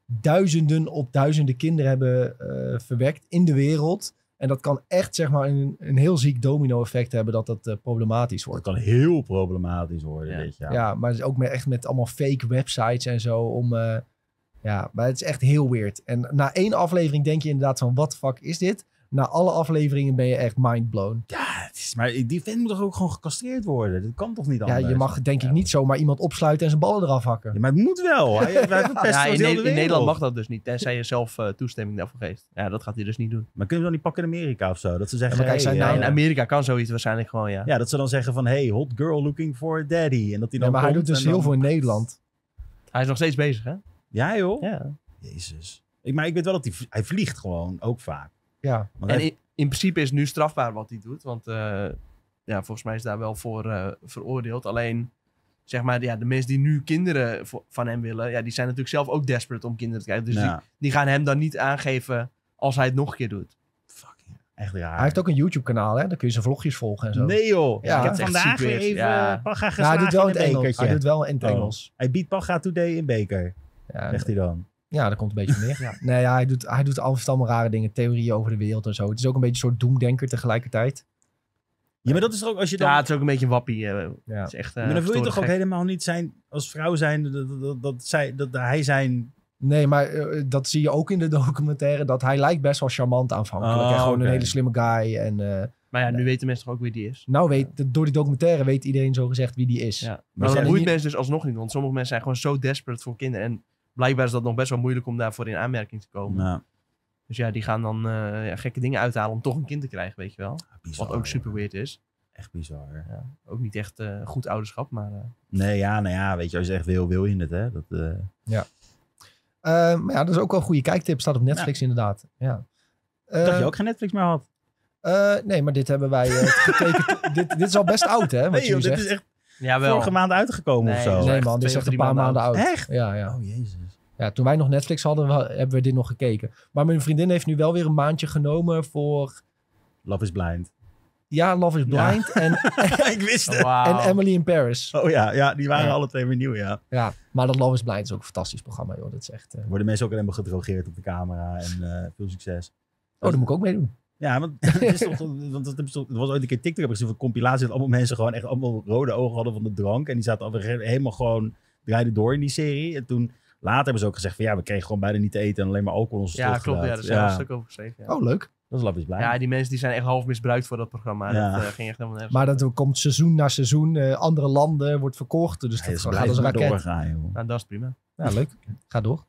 duizenden op duizenden kinderen hebben eh, verwekt in de wereld. En dat kan echt zeg maar een, een heel ziek domino-effect hebben dat dat eh, problematisch Het wordt. kan heel problematisch worden, Ja. dit Ja, maar het is ook met, echt met allemaal fake websites en zo. Om, eh, ja, maar het is echt heel weird. En na één aflevering denk je inderdaad van, wat fuck is dit? Na alle afleveringen ben je echt mindblown. Ja, maar die vent moet toch ook gewoon gecastreerd worden? Dat kan toch niet Ja, anders? je mag denk ik niet zomaar iemand opsluiten en zijn ballen eraf hakken. Ja, maar het moet wel. Hij, *laughs* Ja, in, Ne- in Nederland mag dat dus niet, tenzij je zelf eh, toestemming daarvoor geeft. Ja, dat gaat hij dus niet doen. Maar kunnen we dan niet pakken in Amerika of zo? Dat ze zeggen, Ja, kijk, hey, eh, in nou- Amerika kan zoiets waarschijnlijk gewoon, ja. ja, dat ze dan zeggen van, hey, hot girl looking for a daddy. En dat hij Ja, dan maar hij doet dus heel dan- veel in Nederland. Hij is nog steeds bezig, hè? Ja, joh. Ja. Jezus. Ik, maar ik weet wel dat hij, hij vliegt gewoon, ook vaak. Ja, Want En hij- in, in principe is het nu strafbaar wat hij doet. Want eh, ja, volgens mij is daar wel voor eh, veroordeeld. Alleen, zeg maar, ja, de mensen die nu kinderen van hem willen... Ja, die zijn natuurlijk zelf ook desperate om kinderen te krijgen. Dus die, ja, die gaan hem dan niet aangeven als hij het nog een keer doet. fucking, echt raar. hij heeft ook een YouTube kanaal, hè? Daar kun je zijn vlogjes volgen en zo. Nee joh. Ja, ik heb het vandaag weer even Ja. Paga Ja, geslagen hij doet wel in het een Engels. Hij doet wel in het Oh. Engels. Hij biedt Paga today in beker, Ja, zegt hij dan. Ja, daar komt een beetje neer. *laughs* Nee, ja, hij doet, hij doet altijd allemaal rare dingen. Theorieën over de wereld en zo. Het is ook een beetje een soort doemdenker tegelijkertijd. Ja, maar dat is toch ook als je dan... Ja, het is ook een beetje een wappie. eh, Ja. Het is echt, eh, maar dan wil je toch ook helemaal niet zijn, als vrouw zijn, dat, dat, dat, dat, zij, dat hij zijn... Nee, maar eh, dat zie je ook in de *laughs* documentaire. Dat hij lijkt best wel charmant aanvankelijk. Oh, en gewoon een hele slimme guy. En eh, Maar ja, nu weten mensen toch ook wie die is. nou weet, door die documentaire weet iedereen zo gezegd wie die is. Ja. Maar Maar zijn dat er boeit niet- mensen dus alsnog niet. Want sommige mensen zijn gewoon zo desperate voor kinderen. En blijkbaar is dat nog best wel moeilijk om daarvoor in aanmerking te komen. Nou, Dus ja, die gaan dan eh, ja, gekke dingen uithalen om toch een kind te krijgen, weet je wel. bizar, Wat ook super weird is. Echt bizar. Ja, ook niet echt eh, goed ouderschap, maar... eh, Nee, ja, nou ja, weet je, als je echt wil, wil je het, hè. Dat, eh, Eh, maar ja, dat is ook wel een goede kijktip. Staat op Netflix inderdaad. Ja. ik dacht Eh, je ook geen Netflix meer had. Eh, nee, maar dit hebben wij eh, *laughs* gekeken. dit, dit is al best oud, hè? Wat Nee, je joh, dit zegt. is echt Ja, wel. vorige maand uitgekomen Nee, of zo. dat is Nee, echt man, dit is echt een paar maanden maanden oud. Echt? Ja, ja. Oh, jezus. Ja, toen wij nog Netflix hadden, hebben we dit nog gekeken. Maar mijn vriendin heeft nu wel weer een maandje genomen voor... Love is Blind. Ja, Love is Ja. Blind en, *laughs* ik wist het. En Emily in Paris. Oh ja, ja, die waren Ja. alle twee weer nieuw, ja. Ja, maar dat Love is Blind is ook een fantastisch programma, joh. Dat is echt... eh, Worden mensen ook alleen maar gedrogeerd op de camera en eh, veel succes. Oh, daar moet ik ook mee doen. Ja, want, *laughs* het is toch, want het, is toch- er was ooit een keer TikTok heb ik gezien van een compilatie dat allemaal mensen gewoon echt allemaal rode ogen hadden van de drank. En die zaten helemaal gewoon, draaiden door in die serie. En toen, later hebben ze ook gezegd van ja, we kregen gewoon bijna niet te eten en alleen maar alcohol onze Ja, klopt. Ja, daar zijn wel een stuk over geschreven. Ja. Oh, leuk. Dat is Love is Blind. Ja, die mensen die zijn echt half misbruikt voor dat programma. Ja. Dat eh, ging echt helemaal nergens. Maar dat komt seizoen na seizoen, eh, andere landen wordt verkocht. Dus Ja, dat ze gaat als een raket. doorgaan, joh. Nou, dat is prima. Ja, leuk. Ga door.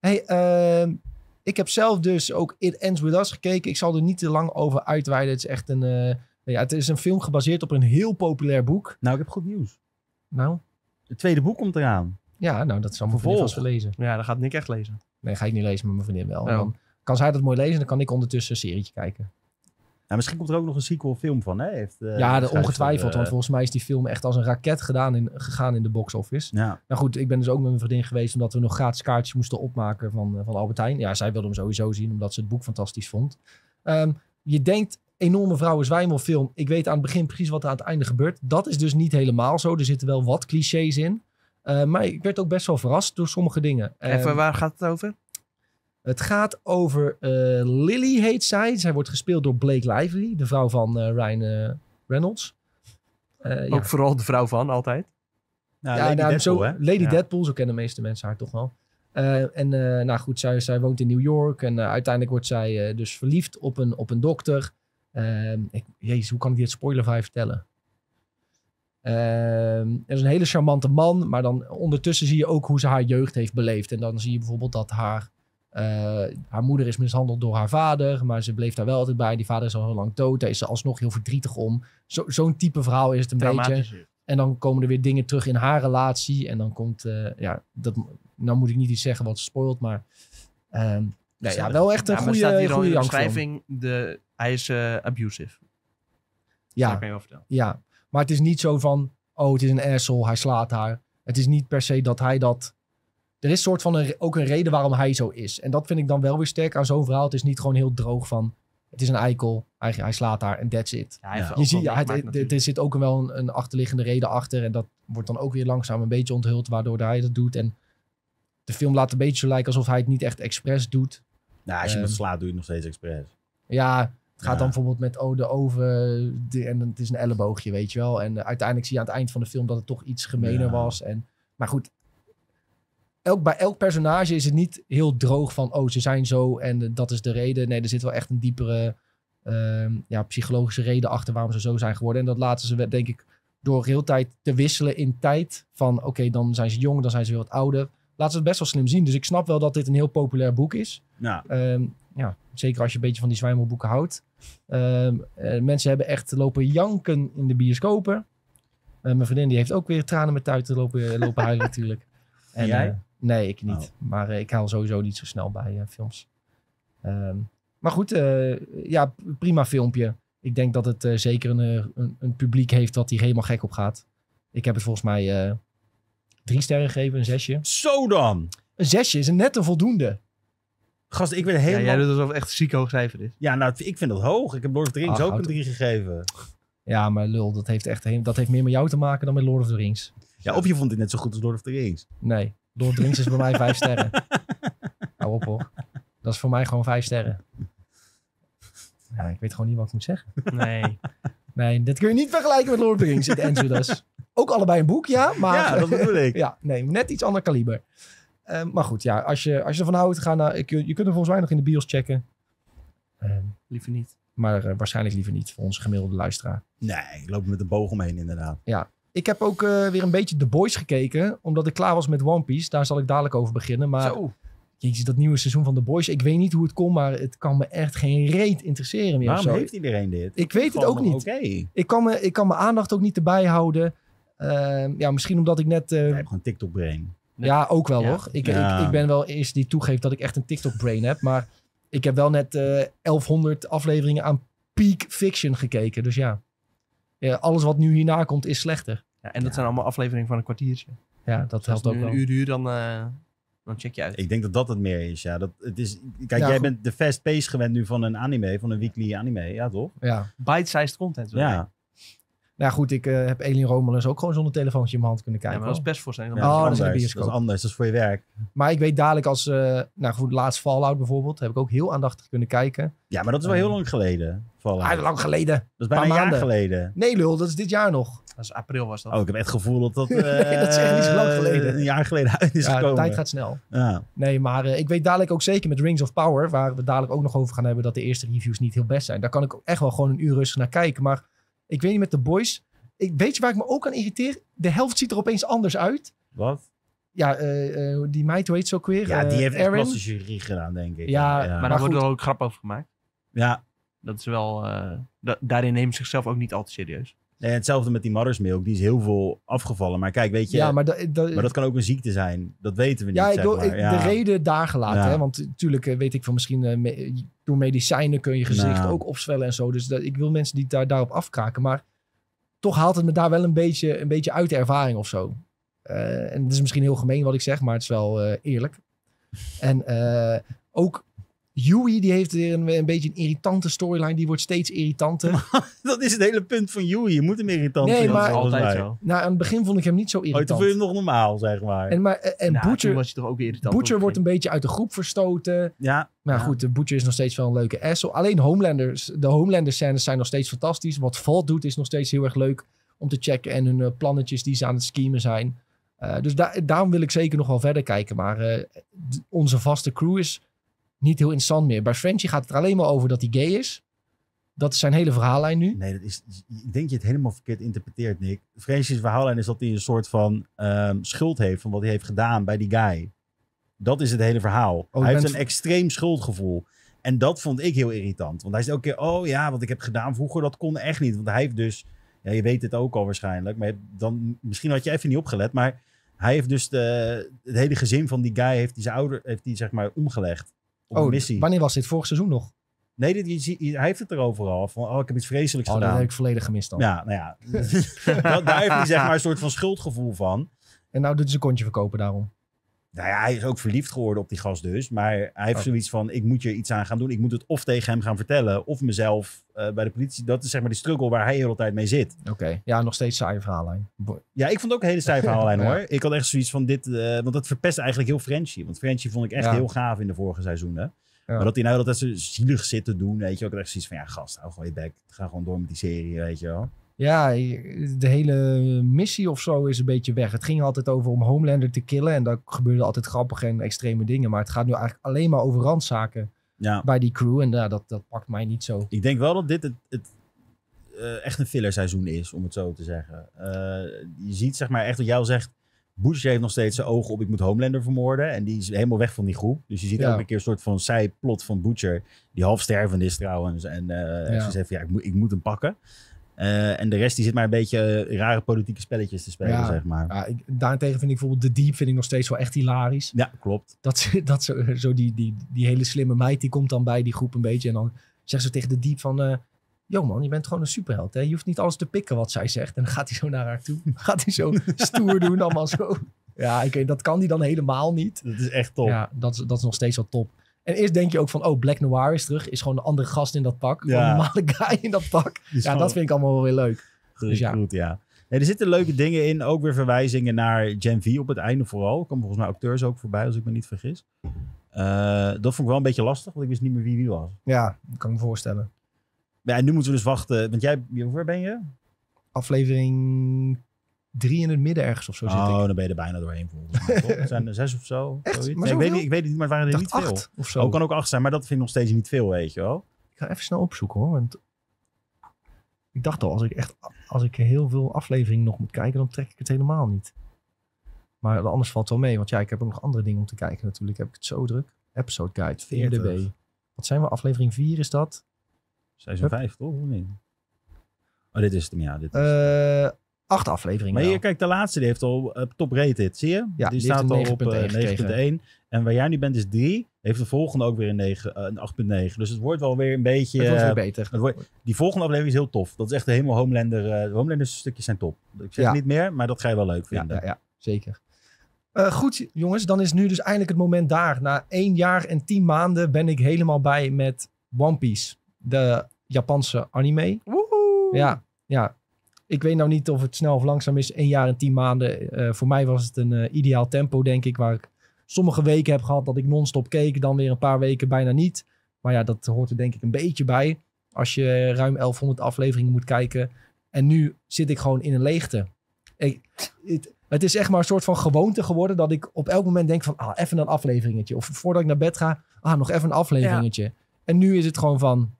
Hey, ehm, ik heb zelf dus ook It Ends With Us gekeken. Ik zal er niet te lang over uitweiden. Het is echt een... eh, ja, het is een film gebaseerd op een heel populair boek. Nou, ik heb goed nieuws. Nou, Het tweede boek komt eraan. Ja, nou, dat zal mijn vriendin vast wel lezen. Ja, dat gaat Nick echt lezen. Nee, ga ik niet lezen met mijn vriendin wel. Oh. Dan kan zij dat mooi lezen en dan kan ik ondertussen een serietje kijken. Ja, misschien komt er ook nog een sequel film van, hè? Heeft, eh, ja, de, ongetwijfeld. eh, Want volgens mij is die film echt als een raket gedaan in, gegaan in de box office. Ja, Nou goed, ik ben dus ook met mijn vriendin geweest omdat we nog gratis kaartjes moesten opmaken van, eh, van Albert Heijn. Ja, zij wilde hem sowieso zien omdat ze het boek fantastisch vond. Ehm, je denkt, enorme vrouwen-zwijmelfilm. Ik weet aan het begin precies wat er aan het einde gebeurt. Dat is dus niet helemaal zo. Er zitten wel wat clichés in. Eh, maar ik werd ook best wel verrast door sommige dingen. Even, Ehm, waar gaat het over? het gaat over eh, Lily heet zij. Zij wordt gespeeld door Blake Lively, de vrouw van eh, Ryan Reynolds. Eh, ja. Ook vooral de vrouw van, altijd. ja, Ja, Lady nou, Deadpool, zo, hè? Lady Ja. Deadpool, zo kennen de meeste mensen haar toch wel. Eh, en eh, nou goed, zij, zij woont in New York en uiteindelijk wordt zij dus verliefd op een, op een dokter. Ehm, ik, jezus, hoe kan ik dit spoilervrij vertellen? Ehm, er is een hele charmante man, maar dan ondertussen zie je ook hoe ze haar jeugd heeft beleefd. En dan zie je bijvoorbeeld dat haar, eh, haar moeder is mishandeld door haar vader, maar ze bleef daar wel altijd bij. Die vader is al heel lang dood, daar is ze alsnog heel verdrietig om. Zo, Zo'n type verhaal is het een beetje. En dan komen er weer dingen terug in haar relatie. En dan komt, eh, ja, dat, nou moet ik niet iets zeggen wat spoilt, maar nee, ja, wel echt een Ja, er staat goede, hier in goede de beschrijving, de, hij is eh, abusive. Dat Ja, kan je wel vertellen. ja, maar het is niet zo van, oh, het is een asshole, hij slaat haar. Het is niet per se dat hij dat... Er is soort van een, ook een reden waarom hij zo is. En dat vind ik dan wel weer sterk aan zo'n verhaal. Het is niet gewoon heel droog van, het is een eikel, hij, hij slaat haar en that's it. Ja, Ja. Je ziet, ja, het, meegemaakt het- er zit ook wel een, een achterliggende reden achter. En dat wordt dan ook weer langzaam een beetje onthuld waardoor hij dat doet. En de film laat een beetje zo lijken alsof hij het niet echt expres doet. Nou, als je met slaat, doe je het nog steeds expres. Ja, het gaat dan bijvoorbeeld met oh, de oven de- en het is een elleboogje, weet je wel. En eh, uiteindelijk zie je aan het eind van de film dat het toch iets gemener was. En, maar goed, elk, bij elk personage is het niet heel droog van oh, ze zijn zo en eh, dat is de reden. Nee, er zit wel echt een diepere ehm, ja, psychologische reden achter waarom ze zo zijn geworden. En dat laten ze, denk ik, door heel tijd te wisselen in tijd. Van oké, dan zijn ze jong, dan zijn ze weer wat ouder. Laten ze het best wel slim zien. Dus ik snap wel dat dit een heel populair boek is. Ja, Ehm, ja, zeker als je een beetje van die zwijmelboeken houdt. Ehm, eh, mensen hebben echt lopen janken in de bioscopen. Eh, mijn vriendin die heeft ook weer tranen met tuiten lopen, lopen huilen *laughs* natuurlijk. En jij? eh, nee, ik niet. Oh. Maar eh, ik haal sowieso niet zo snel bij eh, films. Ehm, maar goed, eh, ja, prima filmpje. Ik denk dat het eh, zeker een, eh, een, een publiek heeft wat hier helemaal gek op gaat. Ik heb het volgens mij eh, drie sterren gegeven, een zesje. Zo dan! Een zesje is een net een voldoende. Gast, ik ben Ja, helemaal... jij Ja, doet alsof het echt een ziek hoog cijfer is. nou, ik vind dat hoog. Ik heb Lord of the Rings Ach, ook een houd op. 3 gegeven. Ja, maar lul, dat heeft, echt, dat heeft meer met jou te maken dan met Lord of the Rings. Ja, of je vond het net zo goed als Lord of the Rings. Nee, Lord of the Rings is bij mij vijf *laughs* sterren. Hou op hoor. Dat is voor mij gewoon vijf sterren. Ja, ik weet gewoon niet wat ik moet zeggen. Nee. Nee, dit kun je niet vergelijken met Lord of the Rings, het Exodus. *laughs* Ook allebei een boek, ja, maar... ja, dat bedoel ik. *laughs* ja, nee, net iets ander kaliber. Eh, maar goed, ja, als je, als je ervan houdt, ga naar... Ik, je kunt hem volgens mij nog in de bios checken. Eh, Liever niet. maar eh, waarschijnlijk liever niet voor onze gemiddelde luisteraar. Nee, ik loop met een boog omheen inderdaad. Ik heb ook eh, weer een beetje The Boys gekeken, omdat ik klaar was met One Piece. Daar zal ik dadelijk over beginnen. Maar Zo. jezus, dat nieuwe seizoen van The Boys, ik weet niet hoe het komt, maar het kan me echt geen reet interesseren meer. of Waarom zo. heeft iedereen dit? Ik weet het ook niet. Oké. Ik, kan me, ik kan mijn aandacht ook niet erbij houden. Ehm, ja, misschien omdat ik net... eh, Jij hebt gewoon TikTok-brain. Ja, ook wel Ja. hoor. Ik, Ja. ik, ik ben wel eerst die toegeeft dat ik echt een TikTok-brain heb. Maar ik heb wel net eh 1100 afleveringen aan peak fiction gekeken. Dus ja. ja alles wat nu hierna komt is slechter. Ja, en dat Ja. zijn allemaal afleveringen van een kwartiertje. Ja, dat Dus helpt ook wel. een uur duurt, dan, eh, dan check je uit. Ik denk dat dat het meer is, ja. Dat, het is kijk, Ja, jij goed. bent de fast pace gewend nu van een anime, van een weekly anime, ja toch? Ja. Bite-sized content. Ja. Nou goed, ik eh, heb Alien Romulus ook gewoon zonder telefoontje in mijn hand kunnen Ja, kijken. maar dat is hoor. best voor zijn. Ja, Oh, dat, is de anders. dat is anders, dat is voor je werk. Maar ik weet dadelijk als... eh nou goed, laatst Fallout bijvoorbeeld. Heb ik ook heel aandachtig kunnen kijken. Ja, maar dat is wel Eh. heel lang geleden. Fallout. Ah, lang geleden. dat is bijna een jaar maanden. geleden. Nee lul, dat is dit jaar nog. Dat is april was dat. Oh, ik heb echt het gevoel dat dat, *laughs* Nee, dat is echt niet zo lang geleden. een jaar geleden uit is Ja, de gekomen. tijd gaat snel. Ja. Nee, maar eh, ik weet dadelijk ook zeker met Rings of Power, waar we dadelijk ook nog over gaan hebben, dat de eerste reviews niet heel best zijn. Daar kan ik echt wel gewoon een uur rustig naar kijken. Maar ik weet niet met de boys. Ik, weet je waar ik me ook aan irriteer? De helft ziet er opeens anders uit. Wat? Ja, eh, eh, die meid, hoe heet ze ook weer? Ja, die Eh, heeft echt plastische chirurgie gedaan, denk ik. Ja, ja. maar maar daar wordt er ook grap over gemaakt. ja. Dat is wel... eh, da- daarin neemt zichzelf ook niet al te serieus. Nee, hetzelfde met die Mother's Milk. Die is heel veel afgevallen. Maar kijk, weet je... Ja, maar, maar, da- da- dat kan ook een ziekte zijn. Dat weten we niet, ja, ik zeg maar. ik- ja. de reden daar gelaten. Ja. Hè? Want natuurlijk weet ik van misschien eh, door medicijnen kun je gezicht Nou. ook opzwellen en zo. Dus dat, ik wil mensen die daar, daarop afkraken. Maar toch haalt het me daar wel een beetje, een beetje uit de ervaring of zo. Eh, en het is misschien heel gemeen wat ik zeg, maar het is wel eh, eerlijk. En eh, ook Yui, die heeft weer een, een beetje een irritante storyline. Die wordt steeds irritanter. *laughs* Dat is het hele punt van Joey. Je moet hem irritant Nee, vinden, maar- dat is volgens altijd zo. nou, aan het begin vond ik hem niet zo Oh, toen irritant. je hem nog normaal, zeg maar. en maar, en Nou, toen Butcher, was je toch ook irritant. Butcher wordt een beetje uit de groep verstoten. ja. Maar Ja. goed, de Butcher is nog steeds wel een leuke asshole. Alleen Homelanders, de Homelander scènes zijn nog steeds fantastisch. Wat Vault doet is nog steeds heel erg leuk om te checken. En hun eh, plannetjes die ze aan het schemen zijn. Eh, dus da- daarom wil ik zeker nog wel verder kijken. Maar eh, onze vaste crew is niet heel interessant meer. Bij Frenchie gaat het er alleen maar over dat hij gay is. Dat is zijn hele verhaallijn nu. Nee, dat is, ik denk dat je het helemaal verkeerd interpreteert, Nick. Frenchie's verhaallijn is dat hij een soort van ehm, schuld heeft van wat hij heeft gedaan bij die guy. Dat is het hele verhaal. je hij heeft een extreem schuldgevoel. En dat vond ik heel irritant. Want hij zei elke keer, oh ja, wat ik heb gedaan vroeger, dat kon echt niet. Want hij heeft dus, ja, je weet het ook al waarschijnlijk, maar dan, misschien had je even niet opgelet, maar hij heeft dus de, het hele gezin van die guy, heeft hij zijn ouder, heeft hij zeg maar omgelegd. Op een Oh, missie. wanneer was dit? Vorig seizoen nog? Nee, dit, je, ziet- hij heeft het erover al. Van, oh, ik heb iets vreselijks Oh, dat gedaan. heb ik volledig gemist dan. Ja, nou ja. *laughs* Da- daar heeft hij zeg maar een soort van schuldgevoel van. En nou doet hij zijn kontje verkopen daarom. Nou ja, hij is ook verliefd geworden op die gast dus. Maar hij heeft Oh. zoiets van, ik moet je iets aan gaan doen. Ik moet het of tegen hem gaan vertellen, of mezelf eh, bij de politie. Dat is zeg maar die struggle waar hij de hele tijd mee zit. Oké, ja, nog steeds saaie verhaallijn. Ja, ik vond het ook een hele stijve verhaallijn *laughs* Ja. hoor. Ik had echt zoiets van dit, eh, want dat verpest eigenlijk heel Frenchie. Want Frenchie vond ik echt Ja. heel gaaf in de vorige seizoenen. Ja. Maar dat hij nou altijd zo zielig zit te doen, weet je. Ook echt zoiets van, ja gast, hou gewoon je bek. Ga gewoon door met die serie, weet je wel. Ja, de hele missie of zo is een beetje weg. Het ging altijd over om Homelander te killen. En daar gebeurden altijd grappige en extreme dingen. Maar het gaat nu eigenlijk alleen maar over randzaken Ja. bij die crew. En ja, dat, dat pakt mij niet zo. Ik denk wel dat dit het, het eh, echt een fillerseizoen is, om het zo te zeggen. Eh, je ziet zeg maar echt wat jij al zegt. Bush heeft nog steeds zijn ogen op ik moet Homelander vermoorden. En die is helemaal weg van die groep. Dus je ziet Ja. elke keer een soort van zijplot van Butcher. Die half stervend is trouwens. En eh Ja. ze zegt ja, ik moet, ik moet hem pakken. Eh, en de rest die zit maar een beetje eh, rare politieke spelletjes te spelen, Ja. zeg maar. Ja, ik, daarentegen vind ik bijvoorbeeld The Deep vind ik nog steeds wel echt hilarisch. Ja, klopt. Dat, *laughs* dat zo, zo die, die, die hele slimme meid die komt dan bij die groep een beetje. En dan zegt ze tegen The Deep van... eh Yo man, je bent gewoon een superheld. Hè? Je hoeft niet alles te pikken wat zij zegt. En dan gaat hij zo naar haar toe. *laughs* gaat hij zo stoer *laughs* doen, allemaal zo. Ja, ik dat kan hij dan helemaal niet. Dat is echt top. Ja, dat is, dat is nog steeds wel top. En eerst denk je ook van, oh, Black Noir is terug. Is gewoon een andere gast in dat pak. Ja. Een normale guy in dat pak. Ja, gewoon- dat vind ik allemaal wel weer leuk. Dus ja. goed, ja. Nee, er zitten leuke dingen in. Ook weer verwijzingen naar Gen V op het einde vooral. Er komen volgens mij acteurs ook voorbij, als ik me niet vergis. Eh, dat vond ik wel een beetje lastig, want ik wist niet meer wie wie was. Ja, dat kan ik me voorstellen. Ja, en nu moeten we dus wachten. Want jij, hoe ver ben je? Aflevering drie in het midden ergens of zo zit oh, dan ben je er bijna doorheen volgens mij. toch? Het zijn er zes of zo. Echt? zoiets. Maar Nee, ik, weet niet, ik weet het niet, maar het waren er niet veel. of zo. Oh, kan ook acht zijn, maar dat vind ik nog steeds niet veel, weet je wel. Ik ga even snel opzoeken hoor. Want ik dacht al, als ik echt als ik heel veel afleveringen nog moet kijken, dan trek ik het helemaal niet. Maar anders valt het wel mee. Want ja, ik heb ook nog andere dingen om te kijken natuurlijk. Heb ik het zo druk. Episode Guide, 40. VRDB. Wat zijn we? Aflevering 4 is dat? Seizoen Hup. vijf, toch? Of niet? Oh, dit is hem, ja. Dit is Eh acht afleveringen. Maar hier, kijk, de laatste die heeft al eh, top rated, zie je? Ja, die die staat al op 9.1 eh, gekregen. 9.1. En waar jij nu bent is 3. Heeft de volgende ook weer een, 9, eh, een 8.9. Dus het wordt wel weer een beetje... Het wordt weer eh, beter. het wordt- die volgende aflevering is heel tof. Dat is echt helemaal Homelander. eh de Homelander stukjes zijn top. Ik zeg Ja. niet meer, maar dat ga je wel leuk vinden. ja, ja, zeker. Eh, goed, jongens, dan is nu dus eindelijk het moment daar. Na één jaar en tien maanden ben ik helemaal bij met One Piece, de Japanse anime. Woehoe. Ja, ja. Ik weet nou niet of het snel of langzaam is. Een jaar en tien maanden. Eh, voor mij was het een eh, ideaal tempo, denk ik. Waar ik sommige weken heb gehad dat ik non-stop keek. Dan weer een paar weken bijna niet. Maar ja, dat hoort er denk ik een beetje bij. Als je ruim 1100 afleveringen moet kijken. En nu zit ik gewoon in een leegte. Ik, het, het is echt maar een soort van gewoonte geworden. Dat ik op elk moment denk van, ah, even een afleveringetje. Of voordat ik naar bed ga, ah, nog even een afleveringetje. En nu is het gewoon van,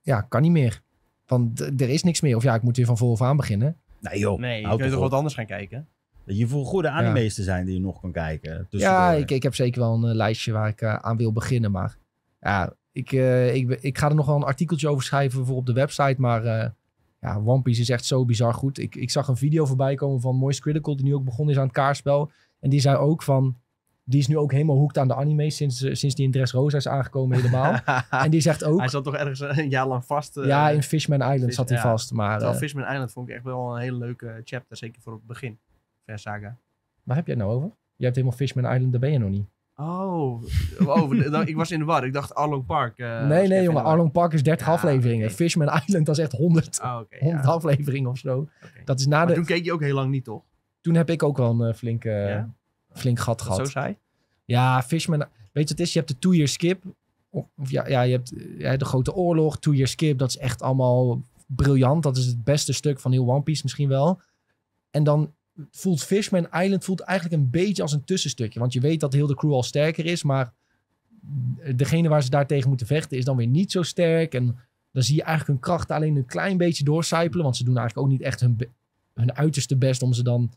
ja, kan niet meer. Van, er is niks meer. Of ja, ik moet weer van vooraf aan beginnen. Nee joh, Nee, je kunt toch wat anders gaan kijken? Je voelt goede anime's te zijn die je nog kan kijken. ja, tussendoor. ik, ik heb zeker wel een eh, lijstje waar ik eh, aan wil beginnen. Maar ja, ik, eh, ik, ik ga er nog wel een artikeltje over schrijven voor op de website. Maar eh, ja, One Piece is echt zo bizar goed. Ik, ik zag een video voorbij komen van Moist Critical, die nu ook begonnen is aan het kaartspel. En die zei ook van, die is nu ook helemaal hooked aan de anime sinds, eh, sinds die in Dressrosa is aangekomen helemaal. *laughs* en die zegt ook, Hij zat toch ergens een jaar lang vast. eh, ja, in Fishman Island Fish- zat hij ja. vast. Maar Terwijl eh, Fishman Island vond ik echt wel een hele leuke chapter. Zeker voor het begin. Ver Saga. waar heb jij het nou over? Je hebt helemaal Fishman Island, daar ben je nog niet. Oh, oh dan- ik was in de war. Ik dacht Arlo Park. eh, nee, nee, jongen. Arlong Park is 30 Ja, afleveringen. Fishman Island, dat is echt 100, Oh, oké. 100 ja, afleveringen of zo. Dat is na Maar de... toen Toen, keek je ook heel lang niet, toch? heb ik ook wel een eh, flink, eh, Ja? Flink gat Dat zo gehad. saai? Ja, Fishman... Weet je wat het is? Je hebt de two-year skip. Of, of ja, ja, je hebt eh, ja, de grote oorlog, two-year skip. Dat is echt allemaal briljant. Dat is het beste stuk van heel One Piece misschien wel. En dan voelt Fishman Island voelt eigenlijk een beetje als een tussenstukje. Want je weet dat heel de crew al sterker is, maar degene waar ze daartegen moeten vechten is dan weer niet zo sterk. En dan zie je eigenlijk hun krachten alleen een klein beetje doorcijpelen. Want ze doen eigenlijk ook niet echt hun, hun uiterste best om ze dan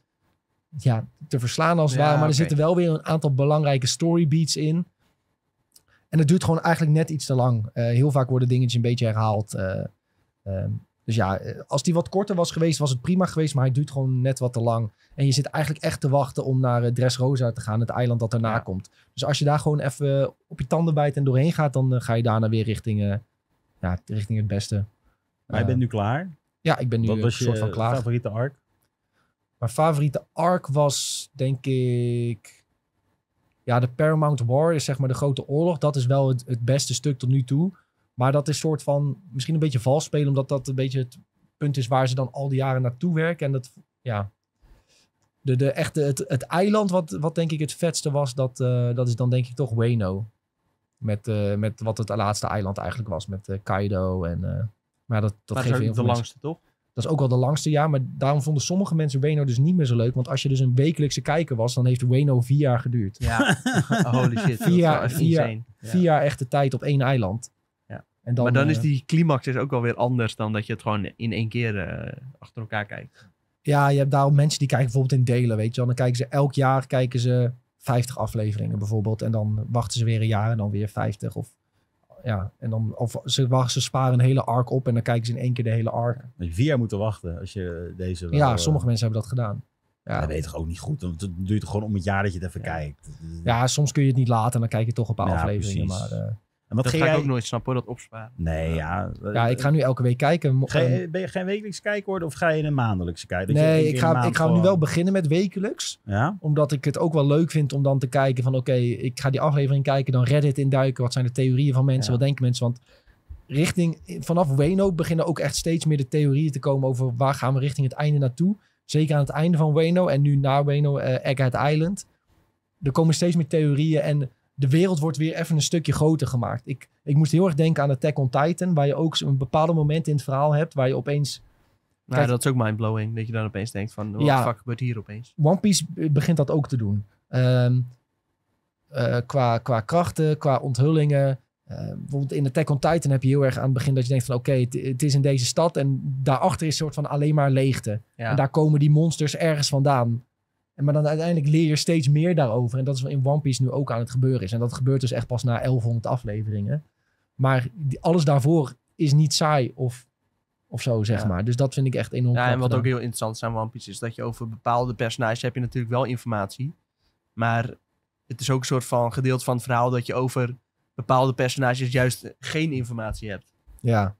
ja, te verslaan als het Ja, ware. Maar er zitten wel weer een aantal belangrijke storybeats in. En het duurt gewoon eigenlijk net iets te lang. Eh, heel vaak worden dingetjes een beetje herhaald. eh, ehm, dus ja, eh, als die wat korter was geweest, was het prima geweest. Maar hij duurt gewoon net wat te lang. En je zit eigenlijk echt te wachten om naar uh, Dressrosa te gaan. Het eiland dat daarna Ja. komt. Dus als je daar gewoon even op je tanden bijt en doorheen gaat... dan ga je daarna weer richting, ja, richting het beste. Maar je bent nu klaar. Ja, ik ben nu een was je soort van klaar. favoriete arc? Mijn favoriete arc was, denk ik... Ja, de Paramount War is zeg maar de grote oorlog. Dat is wel het, het beste stuk tot nu toe. Maar dat is soort van... Misschien een beetje vals spelen. Omdat dat een beetje het punt is waar ze dan al die jaren naartoe werken. En dat, ja... De, de echte, het, het eiland wat, wat denk ik het vetste was... Dat, eh, dat is dan denk ik toch Wano. Met, eh, met wat het laatste eiland eigenlijk was. Met eh, Kaido en... maar dat, dat maar geeft heel veel de mensen- langste, toch? Dat is ook wel de langste jaar. Maar daarom vonden sommige mensen Weno dus niet meer zo leuk. Want als je dus een wekelijkse kijker was, dan heeft Weno vier jaar geduurd. Ja. *laughs* Holy shit. Vier jaar- vier jaar-. Vier jaar echte tijd op één eiland. Ja. En dan, maar dan eh, is die climax is ook wel weer anders dan dat je het gewoon in één keer eh, achter elkaar kijkt. Ja, je hebt daarom mensen die kijken bijvoorbeeld in delen, weet je wel. Dan kijken ze elk jaar kijken ze 50 afleveringen bijvoorbeeld. En dan wachten ze weer een jaar en dan weer 50. Of, ja, en dan, of ze, wachten, ze sparen een hele arc op en dan kijken ze in één keer de hele arc. Dat je vier jaar moeten wachten als je deze... wel, ja, eh, sommige mensen hebben dat gedaan. Ja, Dat weet je toch ook niet goed. Want het duurt toch gewoon om het jaar dat je het even Ja. kijkt. ja, soms kun je het niet laten en dan kijk je toch een paar Ja, afleveringen. precies. Maar, eh, En wat dat ga ga jij... ik ook nooit snappen, hoor, dat opsparen. Nee, ja. ja, ik ga nu elke week kijken. Ga je, ben je geen wekelijks kijker worden of ga je een maandelijkse kijken? Dat Nee, ik ga, ik ga nu wel beginnen met wekelijks. Ja? Omdat ik het ook wel leuk vind om dan te kijken van... oké, ik ga die aflevering kijken, dan Reddit induiken. Wat zijn de theorieën van mensen? Ja. Wat denken mensen? Want richting, vanaf Wano beginnen ook echt steeds meer de theorieën te komen... over waar gaan we richting het einde naartoe. Zeker aan het einde van Wano en nu na Wano, eh Egghead Island. Er komen steeds meer theorieën en de wereld wordt weer even een stukje groter gemaakt. Ik, ik moest heel erg denken aan Attack on Titan... waar je ook een bepaalde moment in het verhaal hebt... waar je opeens Nou, dat is ook mindblowing. Dat je dan opeens denkt van, wat Ja. de fuck gebeurt hier opeens? One Piece begint dat ook te doen. Ehm, eh, qua, qua krachten, qua onthullingen. Eh, bijvoorbeeld in Attack on Titan heb je heel erg aan het begin dat je denkt van... oké, het, het is in deze stad en daarachter is een soort van alleen maar leegte. Ja. En daar komen die monsters ergens vandaan. Maar dan uiteindelijk leer je steeds meer daarover. En dat is wat in One Piece nu ook aan het gebeuren is. En dat gebeurt dus echt pas na 1100 afleveringen. Maar die, alles daarvoor is niet saai of, of zo, zeg Ja. maar. Dus dat vind ik echt enorm Ja, en wat gedaan. ook heel interessant is aan One Piece is dat je over bepaalde personages heb je natuurlijk wel informatie. Maar het het is ook een soort van gedeelte van het verhaal dat je over bepaalde personages juist geen informatie hebt. Ja.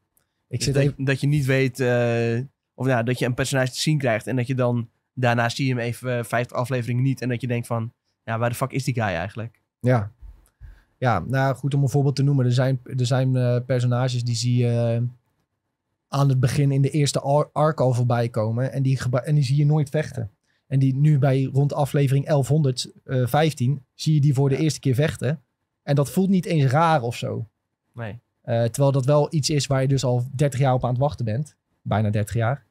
Ik Dus zit dat, even... dat je niet weet, eh, of nou, dat je een personage te zien krijgt en dat je dan daarna zie je hem even eh, 50 afleveringen niet en dat je denkt van, ja, waar de fuck is die guy eigenlijk? Ja. Ja, nou goed om een voorbeeld te noemen. Er zijn, er zijn eh, personages die zie je eh, aan het begin in de eerste ar- arc al voorbij komen. En die, en die zie je nooit vechten. En die nu bij rond aflevering 1115 zie je die voor de eerste keer vechten. En dat voelt niet eens raar of zo. Nee. Eh, terwijl dat wel iets is waar je dus al 30 jaar op aan het wachten bent. Bijna 30 jaar.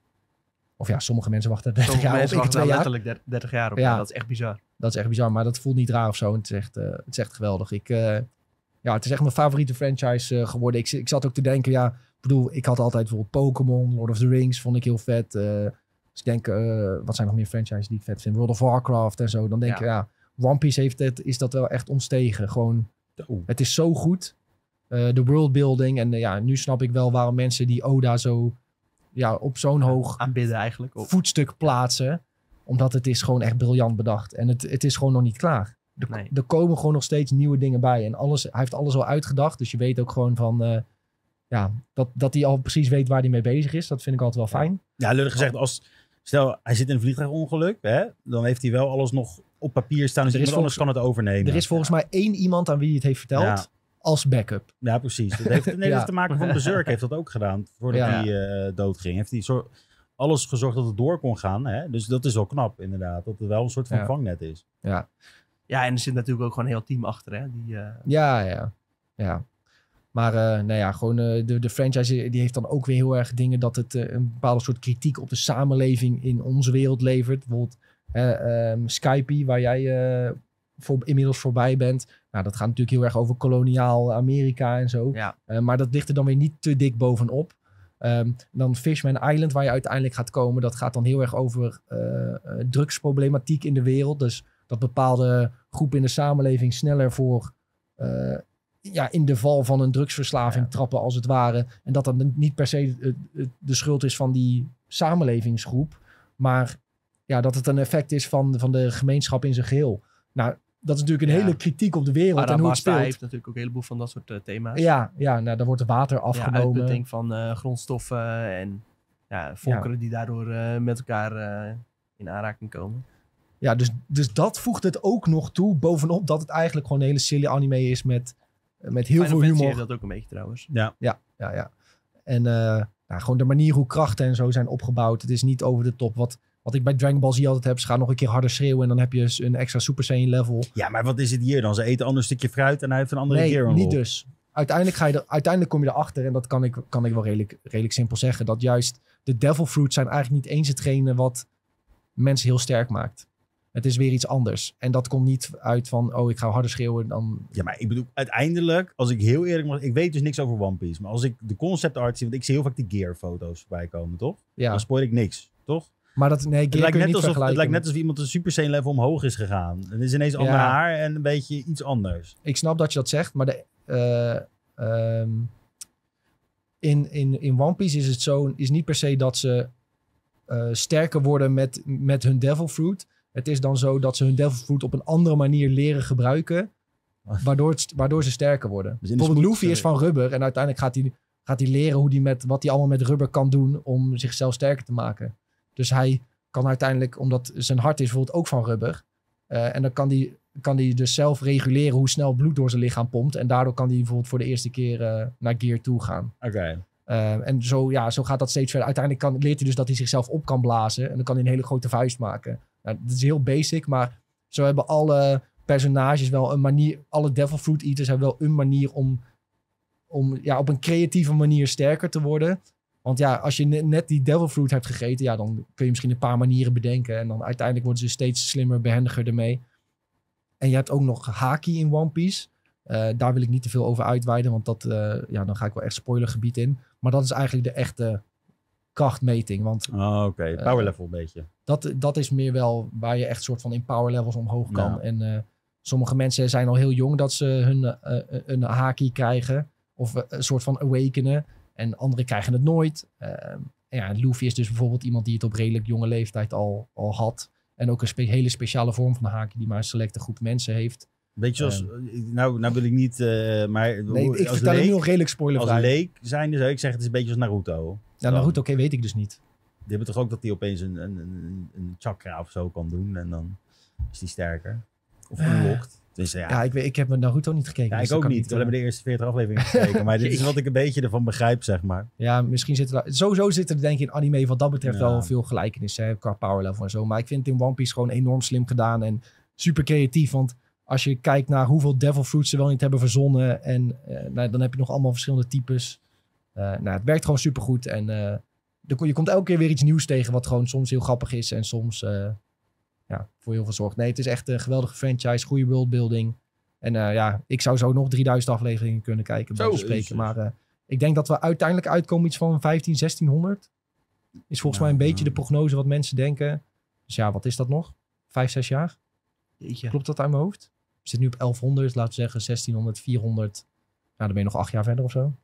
Of ja, sommige mensen wachten 30 Sommige jaar mensen op, ik wachten twee daar jaar. letterlijk 30 jaar op. Ja. Dat is echt bizar. Dat is echt bizar, maar dat voelt niet raar of zo. En het is echt, eh, het is echt geweldig. Ik, eh, ja, het is echt mijn favoriete franchise eh, geworden. Ik, ik zat ook te denken, ja, ik bedoel, ik had altijd bijvoorbeeld Pokémon, Lord of the Rings, vond ik heel vet. Eh, dus ik denk, eh, wat zijn nog meer franchises die ik vet vind? World of Warcraft en zo. Dan denk Ja. ik, ja, One Piece heeft het, is dat wel echt ontstegen. Gewoon, Oh. het is zo goed. Eh, de worldbuilding. En ja, nu snap ik wel waarom mensen die Oda zo ja, op zo'n hoog Aanbidden eigenlijk. Op. voetstuk plaatsen. Omdat het is gewoon echt briljant bedacht. En het, het is gewoon nog niet klaar. Er, Nee. er komen gewoon nog steeds nieuwe dingen bij. En alles, hij heeft alles al uitgedacht. Dus je weet ook gewoon van... eh, ja, dat, dat hij al precies weet waar hij mee bezig is. Dat vind ik altijd wel fijn. Ja, lullig gezegd, als, stel hij zit in een vliegtuigongeluk, hè, dan heeft hij wel alles nog op papier staan. Dus Er is iemand anders kan het overnemen. Er is volgens mij één iemand aan wie hij het heeft verteld. Ja. Als backup. Ja, precies. Dat heeft, *laughs* nee, Ja. heeft te maken van Berserk heeft dat ook gedaan. Voordat Ja. hij eh, doodging. Heeft hij zo, alles gezorgd dat het door kon gaan. Hè? Dus dat is wel knap, inderdaad. Dat het wel een soort van Ja. vangnet is. Ja, Ja, en er zit natuurlijk ook gewoon een heel team achter. Hè? Die, eh, ja, ja. ja. Maar eh, nou ja, gewoon eh, de, de franchise die heeft dan ook weer heel erg dingen dat het eh, een bepaalde soort kritiek op de samenleving in onze wereld levert. Bijvoorbeeld eh, ehm, Skype, waar jij eh, voor, inmiddels voorbij bent. Nou, dat gaat natuurlijk heel erg over koloniaal Amerika en zo. ja, Eh, maar dat ligt er dan weer niet te dik bovenop. Ehm, dan Fishman Island, waar je uiteindelijk gaat komen, dat gaat dan heel erg over eh, eh, drugsproblematiek in de wereld. Dus dat bepaalde groepen in de samenleving sneller voor ja, in de val van een drugsverslaving Ja. trappen, als het ware. En dat dat niet per se de schuld is van die samenlevingsgroep, maar ja, dat het een effect is van, van de gemeenschap in zijn geheel. Nou, dat is natuurlijk een Ja. hele kritiek op de wereld en hoe het speelt. heeft natuurlijk ook een heleboel van dat soort eh, thema's. Ja, ja nou, dan wordt er water Ja, afgenomen. uitputting van eh, grondstoffen en ja, volkeren die daardoor eh, met elkaar eh, in aanraking komen. Ja, dus, dus dat voegt het ook nog toe. Bovenop dat het eigenlijk gewoon een hele silly anime is met, met heel Final veel Fantasy humor. heeft dat ook een beetje trouwens. Ja, Ja, ja, ja. En eh, nou, gewoon de manier hoe krachten en zo zijn opgebouwd. Het is niet over de top. Wat, wat ik bij Dragon Ball Z altijd heb, ze gaan nog een keer harder schreeuwen en dan heb je een extra Super Saiyan level. ja, maar wat is het hier dan? Ze eten een ander stukje fruit en hij heeft een andere nee, gear niet unlock. dus. Uiteindelijk, ga je er, uiteindelijk kom je erachter, en dat kan ik, kan ik wel redelijk, redelijk simpel zeggen, dat juist de Devil Fruits zijn eigenlijk niet eens hetgene wat mensen heel sterk maakt. Het is weer iets anders. En dat komt niet uit van, oh, ik ga harder schreeuwen dan... Ja, maar ik bedoel, uiteindelijk, als ik heel eerlijk mag... Ik weet dus niks over One Piece. Maar als ik de concept art zie... Want ik zie heel vaak die gear foto's voorbij komen, toch? Ja, Dan spoil ik niks, toch? Maar dat, nee, Het lijkt, net alsof, het lijkt net alsof iemand een Super Saiyan level omhoog is gegaan. Het is ineens ander Ja. haar en een beetje iets anders. ik snap dat je dat zegt, maar de, eh, ehm, in, in, in One Piece is het zo, is niet per se dat ze eh, sterker worden met, met hun Devil Fruit. Het is dan zo dat ze hun Devil Fruit op een andere manier leren gebruiken, *laughs* waardoor, het, waardoor ze sterker worden. Dus Bijvoorbeeld Luffy is van rubber en uiteindelijk gaat hij, gaat hij leren hoe die met, wat hij allemaal met rubber kan doen om zichzelf sterker te maken. Dus hij kan uiteindelijk, omdat zijn hart is bijvoorbeeld ook van rubber, eh, en dan kan hij kan hij dus zelf reguleren hoe snel bloed door zijn lichaam pompt. En daardoor kan hij bijvoorbeeld voor de eerste keer eh, naar Gear toe gaan. Oké. Eh, en zo, ja, zo gaat dat steeds verder. Uiteindelijk kan, leert hij dus dat hij zichzelf op kan blazen. En dan kan hij een hele grote vuist maken. Nou, dat is heel basic, maar zo hebben alle personages wel een manier... Alle Devil Fruit Eaters hebben wel een manier om, om ja, op een creatieve manier sterker te worden. Want ja, als je ne- net die Devil Fruit hebt gegeten, ja, dan kun je misschien een paar manieren bedenken. En dan uiteindelijk worden ze steeds slimmer, behendiger ermee. En je hebt ook nog Haki in One Piece. Eh, daar wil ik niet te veel over uitweiden, want dat, eh, ja, dan ga ik wel echt spoilergebied in. Maar dat is eigenlijk de echte krachtmeting. Want Oh, Oké, Eh, power level een beetje. dat, dat is meer wel waar je echt soort van in power levels omhoog kan. Ja. En sommige mensen zijn al heel jong dat ze hun een haki krijgen. Of een soort van awakenen. En anderen krijgen het nooit. Eh, en ja, Luffy is dus bijvoorbeeld iemand die het op redelijk jonge leeftijd al, al had. En ook een spe- hele speciale vorm van haki die maar een selecte groep mensen heeft. Beetje zoals, nou, nou wil ik niet, eh, maar Nee, ik als vertel het nu leek, nog redelijk als spoilervrij. leek zijn, zou ik zeggen, het is een beetje als Naruto. Ja, goed, oké, weet ik dus niet. Die hebben toch ook dat hij opeens een, een, een, een chakra of zo kan doen en dan is die sterker. Of unlocked. Dus ja, Ja, ik, weet, ik heb Naruto niet gekeken. ja, dus ik ook niet. We hebben eh, de eerste 40 afleveringen gekeken, maar *laughs* dit is wat ik een beetje ervan begrijp, zeg maar. Ja, misschien zitten er... Sowieso zitten er denk ik in anime wat dat betreft Ja. wel veel gelijkenissen hè, qua power level en zo. Maar ik vind het in One Piece gewoon enorm slim gedaan en super creatief. Want als je kijkt naar hoeveel Devil Fruits ze wel niet hebben verzonnen en eh, nou, dan heb je nog allemaal verschillende types. Eh, nou, het werkt gewoon super goed en kom- je komt elke keer weer iets nieuws tegen wat gewoon soms heel grappig is en soms ja, voor heel veel zorgt. Nee, het is echt een geweldige franchise, goede worldbuilding. En eh, ja, ik zou zo nog 3000 afleveringen kunnen kijken bij Zo, spreken. Maar eh, ik denk dat we uiteindelijk uitkomen iets van 15, 1600. Is volgens mij een Nou, beetje de prognose wat mensen denken. Dus ja, wat is dat nog? Vijf, zes jaar? Jeetje. Klopt dat uit mijn hoofd? We zitten nu op 1100, laten we zeggen 1600, 400. Nou, dan ben je nog acht jaar verder of zo.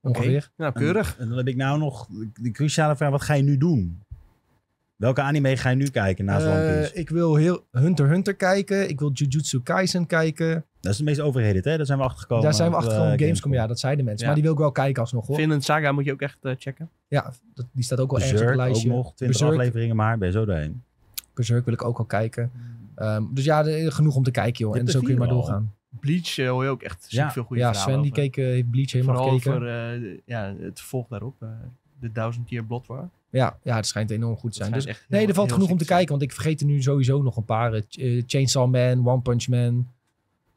Ongeveer. Nou, keurig. En, en dan heb ik nou nog de cruciale vraag, wat ga je nu doen? Welke anime ga je nu kijken naast One Eh, Piece? ik wil heel Hunter x Hunter kijken. Ik wil Jujutsu Kaisen kijken. Dat is de meest overrated, hè? Daar zijn we achtergekomen. Daar zijn we achtergekomen eh, op Gamescom. Ja, dat zeiden mensen. Ja. Maar die wil ik wel kijken alsnog hoor. Finland Saga moet je ook echt eh, checken. Ja, dat, die staat ook wel ergens op Berserk het ook lijstje. nog, 20 Berserk. afleveringen maar, ben je zo doorheen. Berserk wil ik ook al kijken. Ehm, dus ja, de- genoeg om te kijken joh. En zo kun je maar doorgaan. Bleach hoor je ook echt super Ja. veel goede Ja, verhalen Sven die keek, heeft Bleach helemaal Vooral gekeken. over ja, het vervolg daarop. eh, de Thousand Year Blood War. Ja, ja, het schijnt enorm goed te zijn. Dus, echt nee, heel- er valt genoeg om te kijken. Want ik vergeet er nu sowieso nog een paar. Eh, eh, Chainsaw Man, One Punch Man.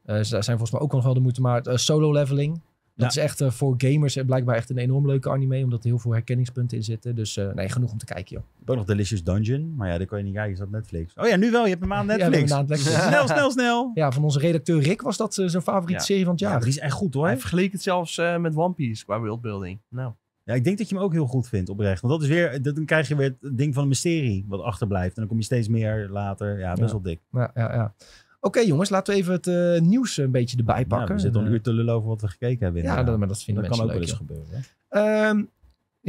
Eh, ze zijn volgens mij ook nog wel de moeite maar eh, Solo Leveling. Dat Ja. is echt eh, voor gamers blijkbaar echt een enorm leuke anime. Omdat er heel veel herkenningspunten in zitten. Dus eh, nee, genoeg om te kijken joh. Je hebt ook nog Delicious Dungeon, maar ja, daar kan je niet kijken, is dat Netflix. Oh ja, nu wel, je hebt hem aan *laughs* Ja, Netflix. aan het Netflix. *laughs* snel, snel, snel. Ja, van onze redacteur Rick was dat zijn favoriete Ja. serie van het Ja, jaar. die is echt goed hoor. Hij vergeleek het zelfs eh, met One Piece qua worldbuilding. Nou, Ja, ik denk dat je hem ook heel goed vindt, oprecht. Want dat is weer, dat- dan krijg je weer het ding van een mysterie wat achterblijft. En dan kom je steeds meer later. Ja, best Ja. wel dik. Ja, ja, ja. Oké jongens, laten we even het eh, nieuws een beetje erbij Ja, pakken. we zitten al En, een eh, uur te lullen over wat we gekeken hebben. Ja, inderdaad. dat, maar dat vinden dat kan ook mensen wel leuk. eens gebeuren. Ehm,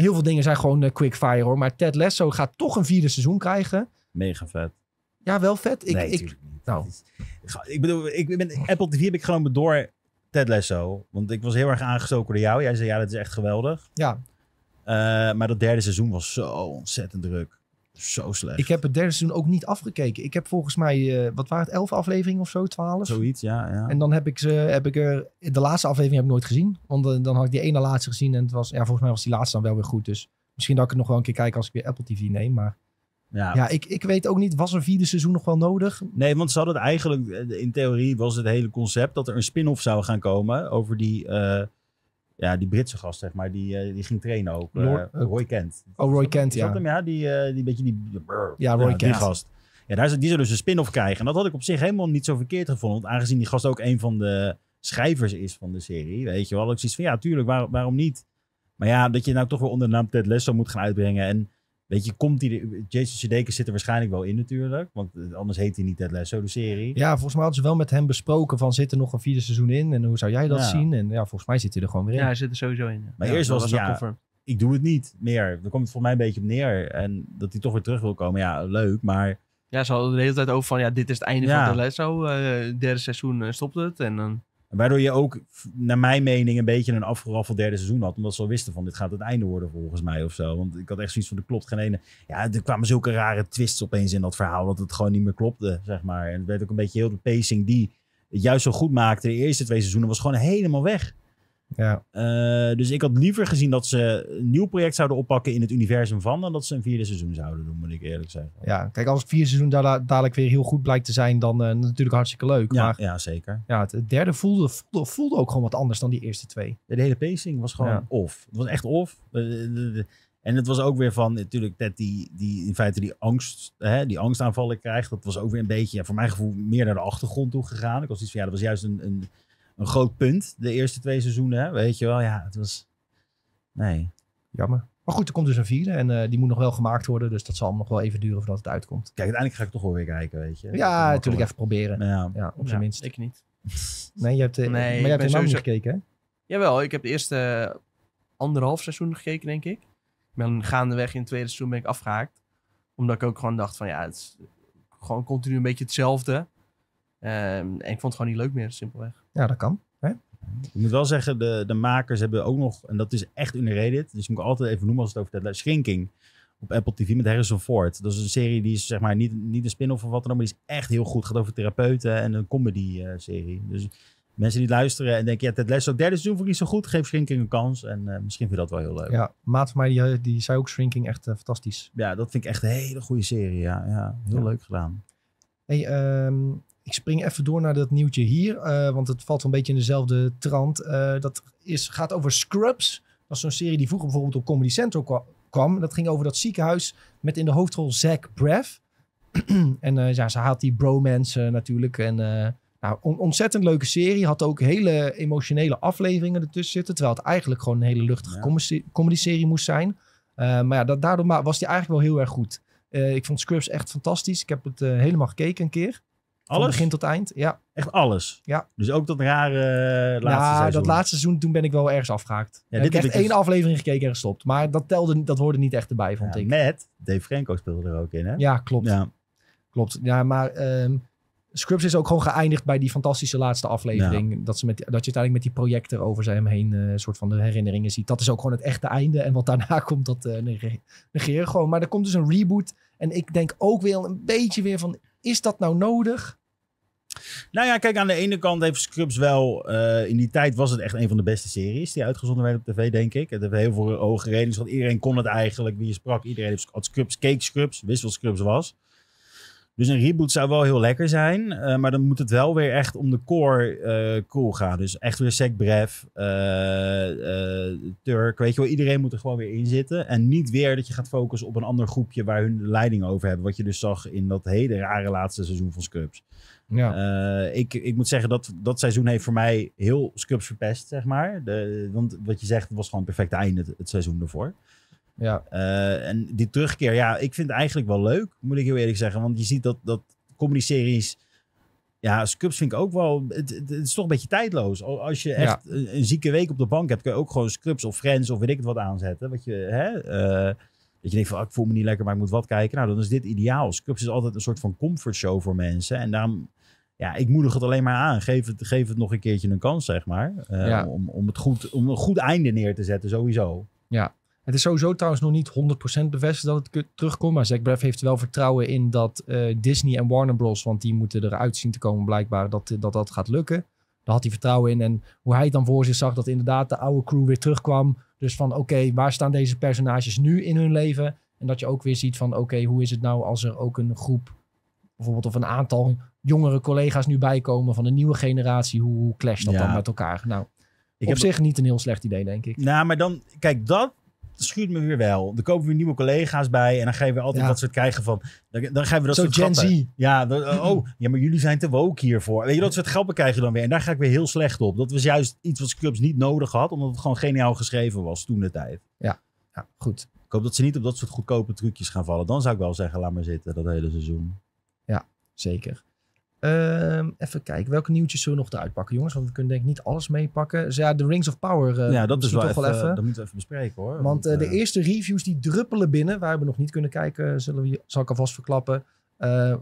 heel veel dingen zijn gewoon eh, quickfire hoor. Maar Ted Lasso gaat toch een vierde seizoen krijgen. Mega vet. Ja, wel vet. Ik, nee, ik, nou. Ik bedoel, ik ben, Apple TV heb ik genomen door Ted Lasso. Want ik was heel erg aangestoken door jou. Jij zei, ja, dat is echt geweldig. ja, Eh, maar dat derde seizoen was zo ontzettend druk. Zo slecht. ik heb het derde seizoen ook niet afgekeken. Ik heb volgens mij, eh, wat waren het, elf afleveringen of zo, twaalf? Zoiets, ja. ja. En dan heb ik, ze, heb ik er, de laatste aflevering heb ik nooit gezien. Want eh, dan had ik die ene laatste gezien en het was, ja, volgens mij was die laatste dan wel weer goed. Dus misschien dat ik het nog wel een keer kijk als ik weer Apple TV neem. Maar ja. ja, ik, ik weet ook niet, was een vierde seizoen nog wel nodig? Nee, want ze hadden het eigenlijk, eh, in theorie was het hele concept dat er een spin-off zou gaan komen over die, eh, ja, die Britse gast, zeg maar. Die, eh, die ging trainen ook. eh, Lord- Roy Kent. Oh, Roy Kent, ja. hem? Ja, die, eh, die beetje die... Ja, Roy Die Kent. gast. Ja, daar is, die zou dus een spin-off krijgen. En dat had ik op zich helemaal niet zo verkeerd gevonden. Want aangezien die gast ook een van de schrijvers is van de serie, weet je wel. Ik zoiets van, ja, tuurlijk, waar- waarom niet? Maar ja, dat je nou toch weer onder de naam Ted Lasso moet gaan uitbrengen. En weet je, komt die... er- Jason Sudeikis zit er waarschijnlijk wel in natuurlijk. Want eh, anders heet hij niet Ted Lasso, de serie. Ja, volgens mij hadden ze wel met hem besproken van zit er nog een vierde seizoen in en hoe zou jij dat Ja. zien? En ja, volgens mij zit hij er gewoon weer in. ja, hij zit er sowieso in. ja. Maar Ja, eerst was het, ja, ik doe het niet meer. Daar komt het voor mij een beetje op neer. En dat hij toch weer terug wil komen, ja, leuk. Maar Ja, ze hadden de hele tijd over van, ja, dit is het einde Ja. van de Lasso. eh derde seizoen eh, stopt het. En dan, waardoor je ook, naar mijn mening, een beetje een afgeraffeld derde seizoen had. Omdat ze al wisten van, dit gaat het einde worden volgens mij of zo. Want ik had echt zoiets van, er klopt geen ene... Ja, er kwamen zulke rare twists opeens in dat verhaal, dat het gewoon niet meer klopte, zeg maar. En het werd ook een beetje heel de pacing die het juist zo goed maakte. De eerste twee seizoenen was gewoon helemaal weg. Ja. Eh, dus ik had liever gezien dat ze een nieuw project zouden oppakken in het universum van, dan dat ze een vierde seizoen zouden doen, moet ik eerlijk zeggen. ja, kijk, als het vierde seizoen da- dadelijk weer heel goed blijkt te zijn, dan eh, natuurlijk hartstikke leuk. Ja, Maar ja zeker. ja, het derde voelde, voelde, voelde ook gewoon wat anders dan die eerste twee. De hele pacing was gewoon Ja. off. Het was echt off. Eh, En het was ook weer van, natuurlijk, Ted die, die in feite die angst, hè, die angstaanvallen krijgt. Dat was ook weer een beetje, ja, voor mijn gevoel, meer naar de achtergrond toe gegaan. Ik was iets van, ja, dat was juist een, een, een groot punt, de eerste twee seizoenen. Hè, weet je wel, ja, het was, nee. Jammer. Maar goed, er komt dus een vierde en eh, die moet nog wel gemaakt worden. Dus dat zal nog wel even duren voordat het uitkomt. Kijk, uiteindelijk ga ik toch wel weer kijken, weet je. Ja, natuurlijk even proberen. Ja, Ja, op ja, zijn minst. ik niet. *laughs* Nee, je hebt, eh, Nee, maar jij hebt helemaal niet gekeken, hè? Jawel, ik heb de eerste eh, anderhalf seizoen gekeken, denk ik. Ik ben gaandeweg in het tweede seizoen ben ik afgehaakt. Omdat ik ook gewoon dacht van, ja, het is gewoon continu een beetje hetzelfde. Ehm, en ik vond het gewoon niet leuk meer, simpelweg. Ja, dat kan. Ik moet wel zeggen, de, de makers hebben ook nog, en dat is echt underrated, dus moet ik altijd even noemen als het over Ted Lasso, Shrinking op Apple TV met Harrison Ford. Dat is een serie die is zeg maar niet, niet een spin-off of wat dan ook, maar die is echt heel goed. Het gaat over therapeuten en een comedy-serie. dus mensen die luisteren en denken, ja, Ted Lasso, derde seizoen vond ik niet zo goed, geef Shrinking een kans. En eh, misschien vind je dat wel heel leuk. Ja. Ja, maat van mij die, die zei ook Shrinking echt eh, fantastisch. dat vind ik echt een hele goede serie. Ja, ja heel Ja. leuk gedaan. Hey, ehm, ik spring even door naar dat nieuwtje hier, eh, want het valt een beetje in dezelfde trant. Eh, dat is, gaat over Scrubs. Dat is zo'n serie die vroeger bijvoorbeeld op Comedy Central kwa- kwam. Dat ging over dat ziekenhuis met in de hoofdrol Zach Braff. *clears throat* en eh, ja, ze haat die bromance eh, natuurlijk. En nou, on- ontzettend leuke serie. Had ook hele emotionele afleveringen ertussen zitten. Terwijl het eigenlijk gewoon een hele luchtige Ja. comedy- comedy-serie moest zijn. Maar ja, dat, daardoor was die eigenlijk wel heel erg goed. Ik vond Scrubs echt fantastisch. Ik heb het helemaal gekeken een keer. Van Alles? begin tot eind. Ja, Echt alles? Ja. Dus ook dat rare eh, laatste ja seizoen? dat laatste seizoen, toen ben ik wel ergens afgehaakt. Ja, ik dit heb heb echt ik één dus- aflevering gekeken en gestopt. Maar dat telde, dat hoorde niet echt erbij, vond Ja, ik. Met Dave Franco speelde er ook in, hè? Ja, klopt. Ja. Klopt. Ja, maar ehm, Scrubs is ook gewoon geëindigd bij die fantastische laatste aflevering. Dat, ze met, dat je uiteindelijk met die projector over zijn heen eh, een soort van de herinneringen ziet. Dat is ook gewoon het echte einde. En wat daarna *laughs* komt, dat eh nege- negeren gewoon. Maar er komt dus een reboot. En ik denk ook weer een beetje weer van, is dat nou nodig? Nou ja, kijk, aan de ene kant heeft Scrubs wel... eh, in die tijd was het echt een van de beste series die uitgezonden werden op tv, denk ik. Het heeft heel veel hoge ratings gehad. Iedereen kon het eigenlijk. Wie je sprak, iedereen had Scrubs, keek Scrubs, wist wat Scrubs was. Dus een reboot zou wel heel lekker zijn. eh, maar dan moet het wel weer echt om de core eh cool gaan. Dus echt weer eh, eh, Turk. Weet je wel, iedereen moet er gewoon weer in zitten. En niet weer dat je gaat focussen op een ander groepje waar hun leiding over hebben. Wat je dus zag in dat hele rare laatste seizoen van Scrubs. Ja, Eh, ik, ik moet zeggen dat dat seizoen heeft voor mij heel Scrubs verpest, zeg maar. De, want wat je zegt, het was gewoon een perfect einde het, het seizoen ervoor. ja, Eh, en die terugkeer, ja, ik vind het eigenlijk wel leuk, moet ik heel eerlijk zeggen. Want je ziet dat, dat comedy-series... Ja, Scrubs vind ik ook wel... Het, is toch een beetje tijdloos. Al- Als je echt een, een zieke week op de bank hebt... kun je ook gewoon Scrubs of Friends of weet ik het wat aanzetten. Wat je, hè, eh, dat je denkt van, ah, ik voel me niet lekker, maar ik moet wat kijken. Nou, dan is dit ideaal. Scrubs is altijd een soort van comfortshow voor mensen. En daarom... Ja, ik moedig het alleen maar aan. Geef het, geef het nog een keertje een kans, zeg maar. Eh, Ja. om, om, het goed, om een goed einde neer te zetten, sowieso. Het is sowieso trouwens nog niet 100% bevestigd dat het terugkomt. Maar Zack Braff heeft wel vertrouwen in dat eh, Disney en Warner Bros. Want die moeten eruit zien te komen blijkbaar dat dat, dat gaat lukken. Daar had hij vertrouwen in. En hoe hij het dan voor zich zag dat inderdaad de oude crew weer terugkwam. Dus van oké, waar staan deze personages nu in hun leven? En dat je ook weer ziet van oké, hoe is het nou als er ook een groep... Bijvoorbeeld of een aantal jongere collega's nu bijkomen van de nieuwe generatie. Hoe, hoe clasht dat Ja. dan met elkaar? Nou, Ik op heb- zich niet een heel slecht idee denk ik. Nou, maar dan, kijk, dat schuurt me weer wel. Er komen weer nieuwe collega's bij en dan je weer altijd Ja. dat soort krijgen van, dan, dan je weer dat Zo soort Gen grappen. Z. Ja, dan- oh, ja, maar jullie zijn te woke hiervoor. Weet je, dat soort grappen krijg je dan weer. En daar ga ik weer heel slecht op. Dat was juist iets wat Scrubs niet nodig had, omdat het gewoon geniaal geschreven was toen de tijd. Ja, goed. Ik hoop dat ze niet op dat soort goedkope trucjes gaan vallen. Dan zou ik wel zeggen, laat maar zitten, dat hele seizoen. Zeker. Ehm, even kijken, welke nieuwtjes zullen we nog eruit pakken, jongens? Want we kunnen denk ik niet alles meepakken. Dus ja, de Rings of Power. eh, ja, dat is wel even, dat moeten we even bespreken hoor. Want eh, de eh, eerste reviews die druppelen binnen, waar we nog niet kunnen kijken, zullen we, zal ik alvast verklappen.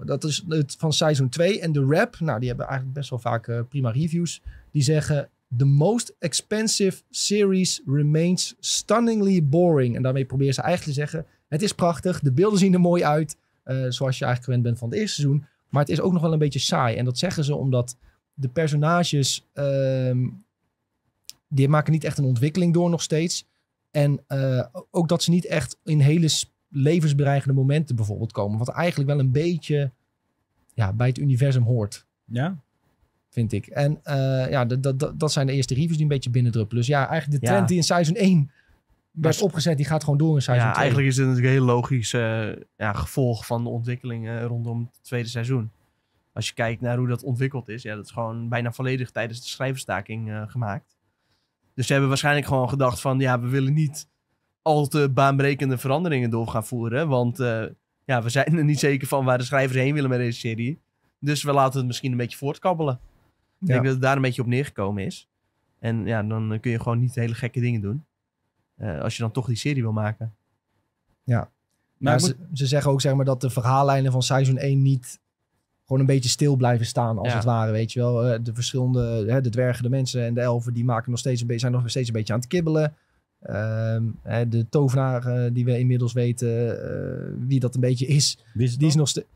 Dat is het van seizoen 2. En de rap, nou, die hebben eigenlijk best wel vaak prima reviews. Die zeggen: The most expensive series remains stunningly boring. En daarmee proberen ze eigenlijk te zeggen: Het is prachtig, de beelden zien er mooi uit. Eh, zoals je eigenlijk gewend bent van het eerste seizoen. Maar het is ook nog wel een beetje saai. En dat zeggen ze omdat de personages. ehm, die maken niet echt een ontwikkeling door nog steeds. En eh, ook dat ze niet echt in hele levensbedreigende momenten bijvoorbeeld komen. Wat eigenlijk wel een beetje ja, bij het universum hoort, Ja? vind ik. En eh, ja, dat, dat, dat- zijn de eerste reviews die een beetje binnendruppelen. Dus ja, eigenlijk de Ja. trend die in seizoen 1 werd opgezet, die gaat gewoon door in seizoen Ja, 2. eigenlijk is het natuurlijk een heel logisch ja, gevolg van de ontwikkeling eh, rondom het tweede seizoen. Als je kijkt naar hoe dat ontwikkeld is, ja, dat is gewoon bijna volledig tijdens de schrijverstaking eh, gemaakt. Dus ze hebben waarschijnlijk gewoon gedacht van, ja, we willen niet al te baanbrekende veranderingen door gaan voeren. Want eh, ja, we zijn er niet zeker van waar de schrijvers heen willen met deze serie. Dus we laten het misschien een beetje voortkabbelen. Ik Ja. denk dat het daar een beetje op neergekomen is. En ja, dan kun je gewoon niet hele gekke dingen doen. Eh, als je dan toch die serie wil maken. Maar Maar ik ze, ze zeggen ook zeg maar, dat de verhaallijnen van seizoen 1 niet gewoon een beetje stil blijven staan, als Ja. het ware, weet je wel. Eh, de verschillende, hè, de dwergen, de mensen en de elfen, die maken nog steeds een beetje, zijn nog steeds een beetje aan het kibbelen. Ehm, hè, de tovenaar die we inmiddels weten eh, wie dat een beetje is, die is nog steeds...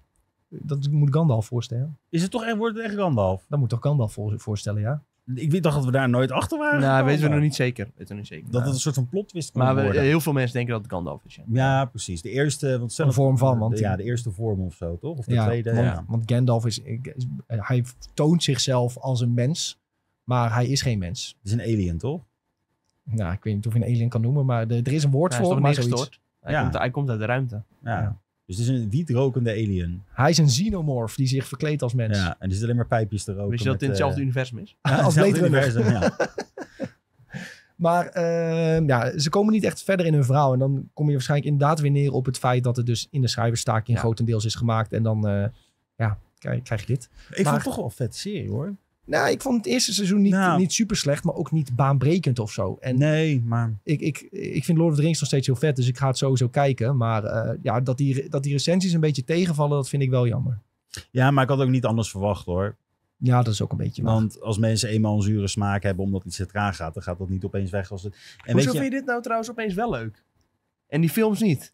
Dat moet Gandalf voorstellen. is het toch echt, wordt het echt Gandalf? Dat moet toch Gandalf voor, voorstellen, ja? Ik weet- dacht dat we daar nooit achter waren. Nou, gekomen. weten we nog niet zeker. Weten we niet zeker. Dat het een soort van plot twist kon maar we- worden. heel veel mensen denken dat het Gandalf is. Ja. Ja, precies. De eerste... Want zelf, Een vorm van, want de, ja, de eerste vorm of zo, toch? Of de ja, tweede, want, ja. want Gandalf is, is- hij toont zichzelf als een mens, maar hij is geen mens. Het is een alien, toch? Nou, ik weet niet of je een alien kan noemen, maar de- er is een woord voor, maar zoiets. Hij, Ja. komt, hij komt uit de ruimte. Ja. Dus het is een wietrokende alien. Hij is een xenomorf die zich verkleedt als mens. Ja, en er zitten alleen maar pijpjes te roken. Wist je dat het in hetzelfde eh, universum is? *laughs* ja, als hetzelfde universum, ja. *laughs* Maar ehm, ja, ze komen niet echt verder in hun verhaal. En dan kom je waarschijnlijk inderdaad weer neer op het feit dat het dus in de schrijverstaking Ja. grotendeels is gemaakt. En dan eh, ja, krijg, krijg je dit. Ik vond Maar- het toch wel een vette serie, hoor. Nou, ik vond het eerste seizoen niet, Nou. niet super slecht, maar ook niet baanbrekend of zo. En Nee, maar... ik, ik, ik vind Lord of the Rings nog steeds heel vet, dus ik ga het sowieso kijken. Maar eh, ja, dat die, dat die recensies een beetje tegenvallen, dat vind ik wel jammer. Ja, maar ik had ook niet anders verwacht, hoor. Ja, dat is ook een beetje waar. Want als mensen eenmaal een zure smaak hebben omdat iets te traag gaat, dan gaat dat niet opeens weg als het... En Hoezo weet je, vind je dit nou trouwens opeens wel leuk? En die films niet?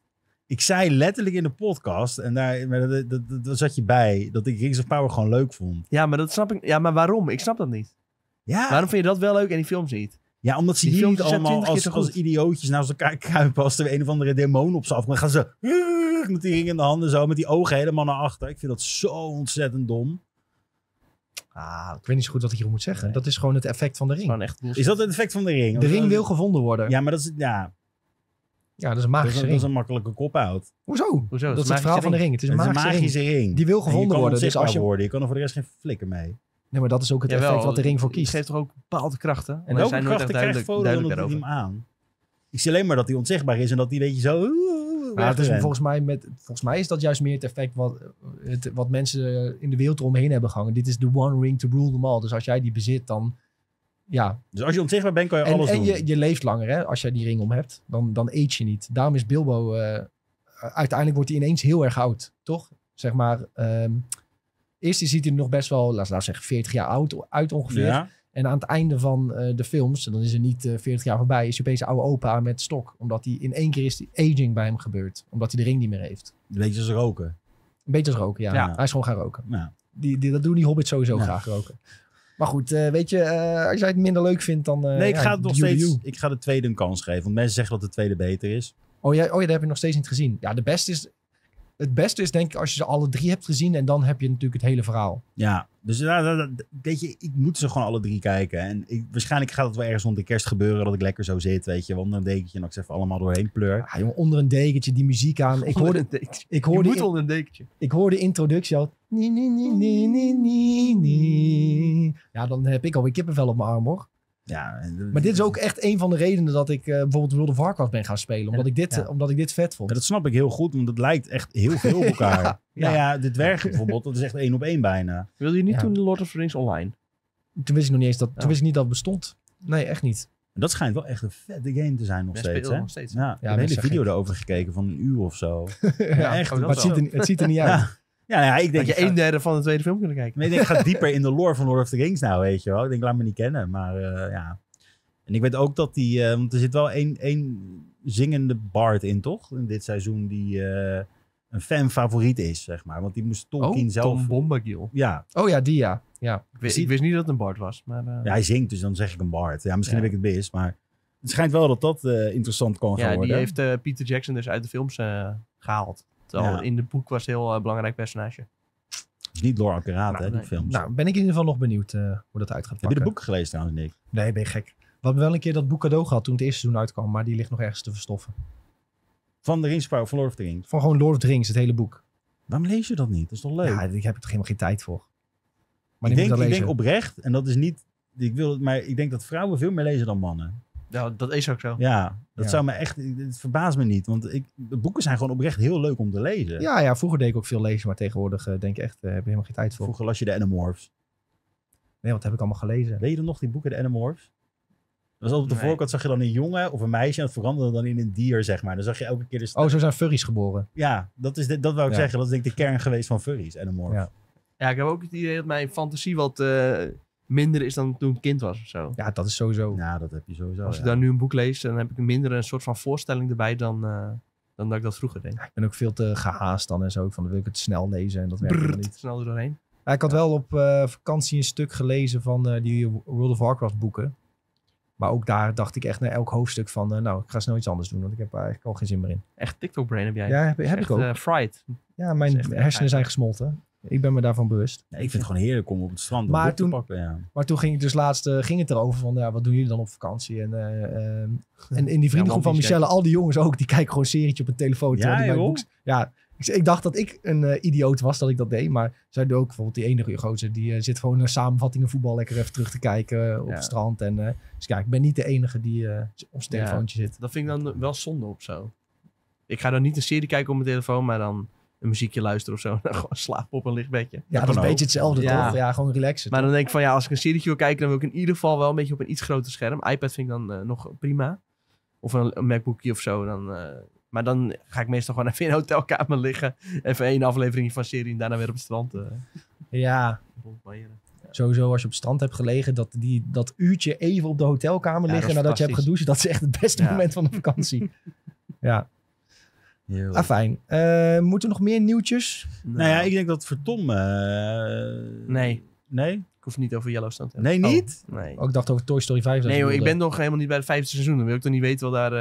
Ik zei letterlijk in de podcast, en daar maar dat, dat, dat, dat zat je bij, dat ik Rings of Power gewoon leuk vond. Ja, maar dat snap ik. Ja, maar waarom? Ik snap dat niet. Ja, Waarom vind je dat wel leuk en die films niet? ja omdat ze Die hier niet allemaal 20 keer als, als idiootjes naast elkaar kruipen als er een of andere demon op ze afkomt. Dan gaan ze *laughs* met die ring in de handen zo, met die ogen helemaal naar achter. Ik vind dat zo ontzettend dom. Ah, ik weet niet zo goed wat ik hierop moet zeggen. Nee. Dat is gewoon het effect van de Dat is ring. echt Is dat het effect van de ring? De ring wil gevonden worden. Ja, Ja, maar dat is, ja, dat is een dat is, magische een, dat is een makkelijke cop-out. Hoezo? Hoezo? Dat Dat is het verhaal van de ring. Het is een Het is een magische, ring. magische ring. Die wil gevonden kan worden. Dus onzichtbaar als je... worden. Je kan er voor de rest geen flikker mee. Nee, maar dat is ook het Jawel, effect wat de ring voor Het kiest. geeft toch ook bepaalde krachten? En, welke zijn krachten krijgt duidelijk, Frodo duidelijk dan daarover. hem aan? Ik zie alleen maar dat hij onzichtbaar is en dat hij weet je zo... Maar het is volgens, mij met, volgens mij is dat juist meer het effect wat, het, wat mensen in de wereld eromheen hebben gehangen. Dit is de one ring to rule them all. Dus als jij die bezit, dan ja. Dus als je onzichtbaar bent, kan je En, alles en doen. je, je leeft langer hè, als jij die ring om hebt. Dan, dan eet je niet. Daarom is Bilbo, eh, uiteindelijk wordt hij ineens heel erg oud, toch? Zeg maar, ehm, eerst ziet hij nog best wel, laten we zeggen, 40 jaar oud uit ongeveer. ja? En aan het einde van eh, de films, dan is er niet eh 40 jaar voorbij, is hij opeens een oude opa met stok. Omdat hij in één keer is die aging bij hem gebeurd. Omdat hij de ring niet meer heeft. Een beetje als roken. Een beetje als roken, ja. Ja. Hij is gewoon gaan roken. Nou, Die, die, dat doen die hobbits sowieso graag roken. Maar goed, eh, weet je, eh, als jij het minder leuk vindt, dan... eh, nee, ik ja, ga het nog steeds... you. Ik ga de tweede een kans geven. Want mensen zeggen dat de tweede beter is. Oh ja, oh ja, dat heb je nog steeds niet gezien. Ja, de beste is... Het beste is denk ik als je ze alle drie hebt gezien en dan heb je natuurlijk het hele verhaal. Ja, dus ja, weet je, ik moet ze gewoon alle drie kijken. En ik, waarschijnlijk gaat het wel ergens rond de kerst gebeuren dat ik lekker zo zit, weet je. Want dan dekentje en dat ik ze even allemaal doorheen pleur. Ja, jongen, onder een dekentje, die muziek aan. Ik hoorde, een ik Je hoorde, moet in- onder een dekentje. ik hoorde de introductie al. Nee, nee, nee, nee, nee, nee, nee. Ja, dan heb ik alweer kippenvel op mijn arm hoor. Ja, en- Maar dit is ook echt een van de redenen dat ik eh, bijvoorbeeld World of Warcraft ben gaan spelen. Omdat ik dit, Ja. omdat ik dit vet vond. Ja, dat snap ik heel goed, want het lijkt echt heel veel op *laughs* elkaar. ja, Ja, ja, de dwergen bijvoorbeeld, dat is echt één op één bijna. Wil je niet Ja. toen de Lord of the Rings online? Toen wist ik nog niet eens dat, Ja. toen wist ik niet dat het bestond. Nee, echt niet. En dat schijnt wel echt een vette game te zijn nog steeds, hè? nog steeds. Ja, ik heb een hele video erover gekeken van een uur of zo. *laughs* ja, echt. Oh, maar het wel. ziet, er, het ziet er niet uit. Ja, ja, ja ik denk... Dat je een derde van de tweede film kunnen kijken. Nee, ik denk, ik ga *laughs* dieper in de lore van Lord of the Rings nou, weet je wel. Ik denk, laat me niet kennen, maar eh, ja. En ik weet ook dat die, eh, want er zit wel één, één zingende bard in, toch? In dit seizoen die eh, een fan-favoriet is, zeg maar. Want die moest Tolkien Oh, zelf... Tom Bombadil. Ja, Oh ja, die ja. ja. Ik wist, ik wist niet dat het een bard was. Maar, eh, ja, hij zingt, dus dan zeg ik een bard. Ja, misschien Ja. heb ik het mis, maar het schijnt wel dat dat eh, interessant kan gaan ja, worden. die heeft eh, Peter Jackson dus uit de films eh, gehaald. Terwijl Ja. in het boek was het een heel eh, belangrijk personage. Het is niet lore accuraat, Nou, hè, die nee. films. Nou, ben ik in ieder geval nog benieuwd eh, hoe dat uit gaat heb je pakken. de boeken gelezen trouwens, Nick? Nee, ben je gek. We hebben wel een keer dat boek cadeau gehad toen het eerste seizoen uitkwam. Maar die ligt nog ergens te verstoffen. Van de Ringspower, van Lord of the Rings. Van gewoon Lord of the Rings, het hele boek. Waarom lees je dat niet? Dat is toch leuk? Ja, daar heb ik toch helemaal geen tijd voor. Maar ik, denk, ik ik denk oprecht, en dat is niet... Ik wil het, maar ik denk dat vrouwen veel meer lezen dan mannen. Ja, dat is ook zo. Ja, dat Ja. zou me echt... Het verbaast me niet. Want ik, de boeken zijn gewoon oprecht heel leuk om te lezen. Ja, ja, vroeger deed ik ook veel lezen. Maar tegenwoordig eh, denk ik echt, eh heb ik helemaal geen tijd voor. Vroeger las je de Animorphs. Nee, wat heb ik allemaal gelezen? Weet je dan nog die boeken, de Animorphs? Dat was altijd op de Nee. voorkant zag je dan een jongen of een meisje en dat veranderde dan in een dier, zeg maar. Dan zag je elke keer de... Oh, zo zijn furries geboren. Ja, dat, is de, dat wou ik Ja. zeggen. Dat is denk ik de kern geweest van furries, Animorphs. Ja. Ja, ik heb ook het idee dat mijn fantasie wat eh, minder is dan toen ik kind was of zo. Ja, dat is sowieso. Ja, dat heb je sowieso. Als ik dan nu een boek lees, dan heb ik minder een soort van voorstelling erbij dan, eh, dan dat ik dat vroeger deed. Ik ben ook veel te gehaast dan en zo. Van, dan wil ik het snel lezen en dat werkt Brrrt, niet. snel er doorheen. Ja, ik had wel op eh, vakantie een stuk gelezen van eh, die World of Warcraft boeken. Maar ook daar dacht ik echt naar elk hoofdstuk van... nou, ik ga snel iets anders doen, want ik heb eigenlijk al geen zin meer in. Echt TikTok-brain heb jij. Ja, heb, ik ook. eh, fried. ja, mijn hersenen zijn gesmolten. Ik ben me daarvan bewust. Ja, ik vind het gewoon heerlijk om op het strand Maar te pakken. Ja. Maar toen ging ik dus laatst eh, ging het erover van, ja, wat doen jullie dan op vakantie? En, eh, ehm, en in die vriendengroep van Michelle, al die jongens ook, die kijken gewoon een serietje op een telefoon. Ja, die boeks- ja, ik, ik dacht dat ik een eh, idioot was dat ik dat deed. Maar zij doen ook bijvoorbeeld die enige gozer, die zit gewoon naar samenvattingen voetbal lekker even terug te kijken op Ja. het strand. En, eh, dus ja, ik ben niet de enige die eh, op zijn Ja. telefoontje zit. Dat vind ik dan wel zonde op zo. Ik ga dan niet een serie kijken op mijn telefoon, maar dan een muziekje luisteren of zo. *laughs* En dan gewoon slapen op een lichtbedje. Ja, dat is een beetje hetzelfde Ja. toch? Ja, gewoon relaxen. Maar dan denk ik van ja, als ik een serietje wil kijken, dan wil ik in ieder geval wel een beetje op een iets groter scherm. iPad vind ik dan eh, nog prima. Of een, een MacBookje of zo. Dan, eh, maar dan ga ik meestal gewoon *laughs* even in een hotelkamer liggen. Even één aflevering van serie en daarna weer op het strand eh ja, sowieso als je op het strand hebt gelegen, dat, die, dat uurtje even op de hotelkamer Ja, liggen nadat je hebt gedoucht, dat is echt het beste Ja. moment van de vakantie. *laughs* ja. Heerlijk. Ah, fijn. Eh, moeten er nog meer nieuwtjes? Nou ja, ik denk dat voor Tom... eh, Nee. Nee? Ik hoef het niet over Yellowstone te hebben. Nee, niet? Nee. Oh, ik dacht over Toy Story 5. dat Nee ik ben nog helemaal niet bij het vijfde seizoen. Dan wil ik toch niet weten wat daar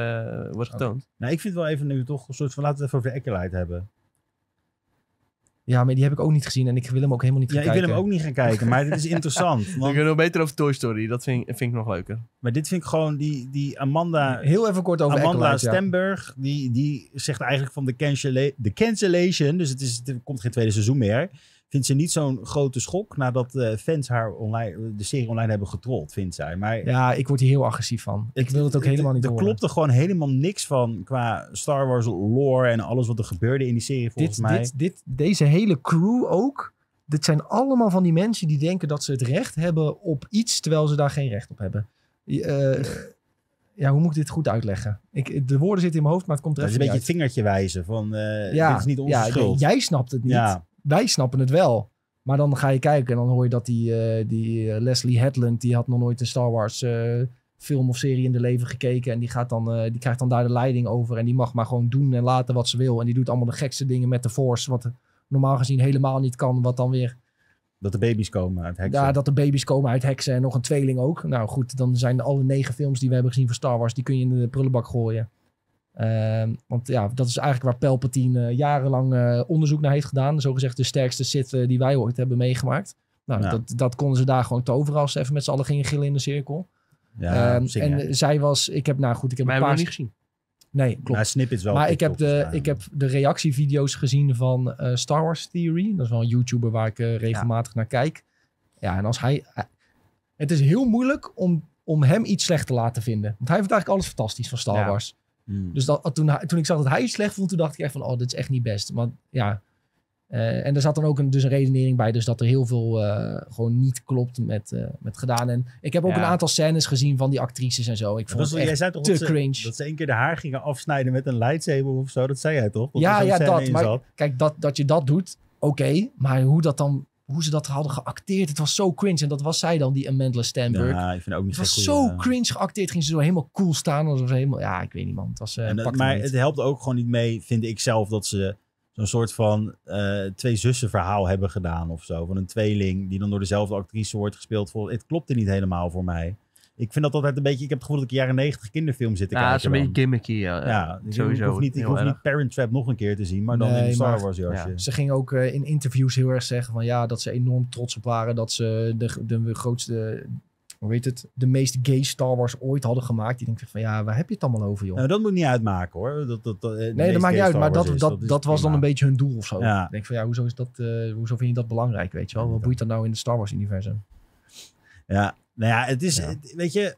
eh, wordt getoond. Nou, ik vind wel even nu toch een soort van... Laten we het even over de Acolyte hebben. Ja, maar die heb ik ook niet gezien en ik wil hem ook helemaal niet Ja, gaan ik wil kijken. ik hem ook niet gaan kijken, maar dit is *laughs* interessant. Dan Want, kunnen we nog beter over Toy Story. Dat vind, ik- vind ik nog leuker. maar dit vind ik gewoon die, die Amanda... Heel even kort over Amanda Acolyte, ja. Stemberg, die, die zegt eigenlijk van de, de cancellation, dus het is, er komt geen tweede seizoen meer, vindt ze niet zo'n grote schok nadat eh, fans haar online, de serie online hebben getrold, vindt zij. Maar Ja, ik word hier heel agressief van. Ik wil het ook helemaal niet Er klopt er gewoon helemaal niks van qua Star Wars lore en alles wat er gebeurde in die serie volgens Dit, mij. dit, dit, deze hele crew ook. Dit zijn allemaal van die mensen die denken dat ze het recht hebben op iets, terwijl ze daar geen recht op hebben. Eh, ja, hoe moet ik dit goed uitleggen? Ik, de woorden zitten in mijn hoofd, maar het komt er dat is een even beetje het vingertje wijzen van eh. Ja, dit is niet onze ja, schuld. Jij snapt het niet. Ja. Wij snappen het wel. Maar dan ga je kijken en dan hoor je dat die, eh, die eh, Leslie Headland, die had nog nooit een Star Wars eh, film of serie in de leven gekeken. En die, gaat dan, die krijgt dan daar de leiding over. En die mag maar gewoon doen en laten wat ze wil. En die doet allemaal de gekste dingen met de Force. Wat normaal gezien helemaal niet kan. Wat dan weer, Dat de baby's komen uit heksen. ja, dat er baby's komen uit heksen en nog een tweeling ook. Nou goed, dan zijn alle negen films die we hebben gezien van Star Wars, die kun je in de prullenbak gooien. Ehm, want ja, dat is eigenlijk waar Palpatine eh, jarenlang eh, onderzoek naar heeft gedaan. Zogezegd de sterkste Sith eh, die wij ooit hebben meegemaakt. Nou, Ja. dat, dat konden ze daar gewoon toveren als ze even met z'n allen gingen gillen in de cirkel. ja, Ehm, zingen. en zij was, ik heb nou goed, ik heb Maar een paar... niet gezien. Nee, klopt. Maar snippets wel. Maar ik heb, TikTok de, staan. ik heb de reactievideo's gezien van eh, Star Wars Theory. Dat is wel een YouTuber waar ik regelmatig naar kijk. Ja, en als hij... het is heel moeilijk om, om hem iets slecht te laten vinden. Want hij vindt eigenlijk alles fantastisch van Star Ja. Wars. Hmm. Dus dat, toen, toen ik zag dat hij het slecht vond, toen dacht ik echt van... Oh, dit is echt niet best. Maar ja... eh, en er zat dan ook een, dus een redenering bij. Dus dat er heel veel eh, gewoon niet klopt met, eh, met gedaan. En ik heb ook Ja. een aantal scènes gezien van die actrices en zo. Ik Dat vond was, het jij echt zei toch te dat ze, cringe. dat ze één keer de haar gingen afsnijden met een lightsaber of zo? Dat zei jij toch? Dat Ja, ja, dat. Maar zat. kijk, dat, dat je dat doet, oké. maar hoe dat dan, hoe ze dat hadden geacteerd, het was zo cringe. En dat was zij dan, die Amanda Stenberg. Ja, ik vind het ook niet het was zo goeie- cringe geacteerd. Ging ze zo helemaal cool staan. Alsof ze helemaal, ja, ik weet niet man. Het was, eh dat- pakte maar niet. het helpt ook gewoon niet mee, vind ik zelf, dat ze zo'n soort van eh, twee zussen verhaal hebben gedaan of zo. Van een tweeling die dan door dezelfde actrice wordt gespeeld. Het klopte niet helemaal voor mij. Ik vind dat altijd een beetje, ik heb het gevoel dat ik een jaren negentig kinderfilm zit te Ja, dat is kijken. een beetje gimmicky. Ja, ja, ik sowieso. hoef niet, ik hoef niet Parent Trap nog een keer te zien, maar dan in Nee, een Star maar- Wars jasje. Ze ging ook eh, in interviews heel erg zeggen van ja, dat ze enorm trots op waren dat ze de, de grootste, hoe weet het, de meest gay Star Wars ooit hadden gemaakt. Die denk ik van ja, waar heb je het allemaal over joh? Nou, dat moet niet uitmaken hoor. Dat, dat, dat, nee, dat maakt niet uit, maar dat, dat, dat, was dan een beetje hun doel of zo. Ja. Ik denk van ja, hoezo, is dat, eh, hoezo vind je dat belangrijk, weet je wel? Ja, Wat boeit dat nou in het Star Wars universum? Ja, nou ja, het is, Ja. het- weet je,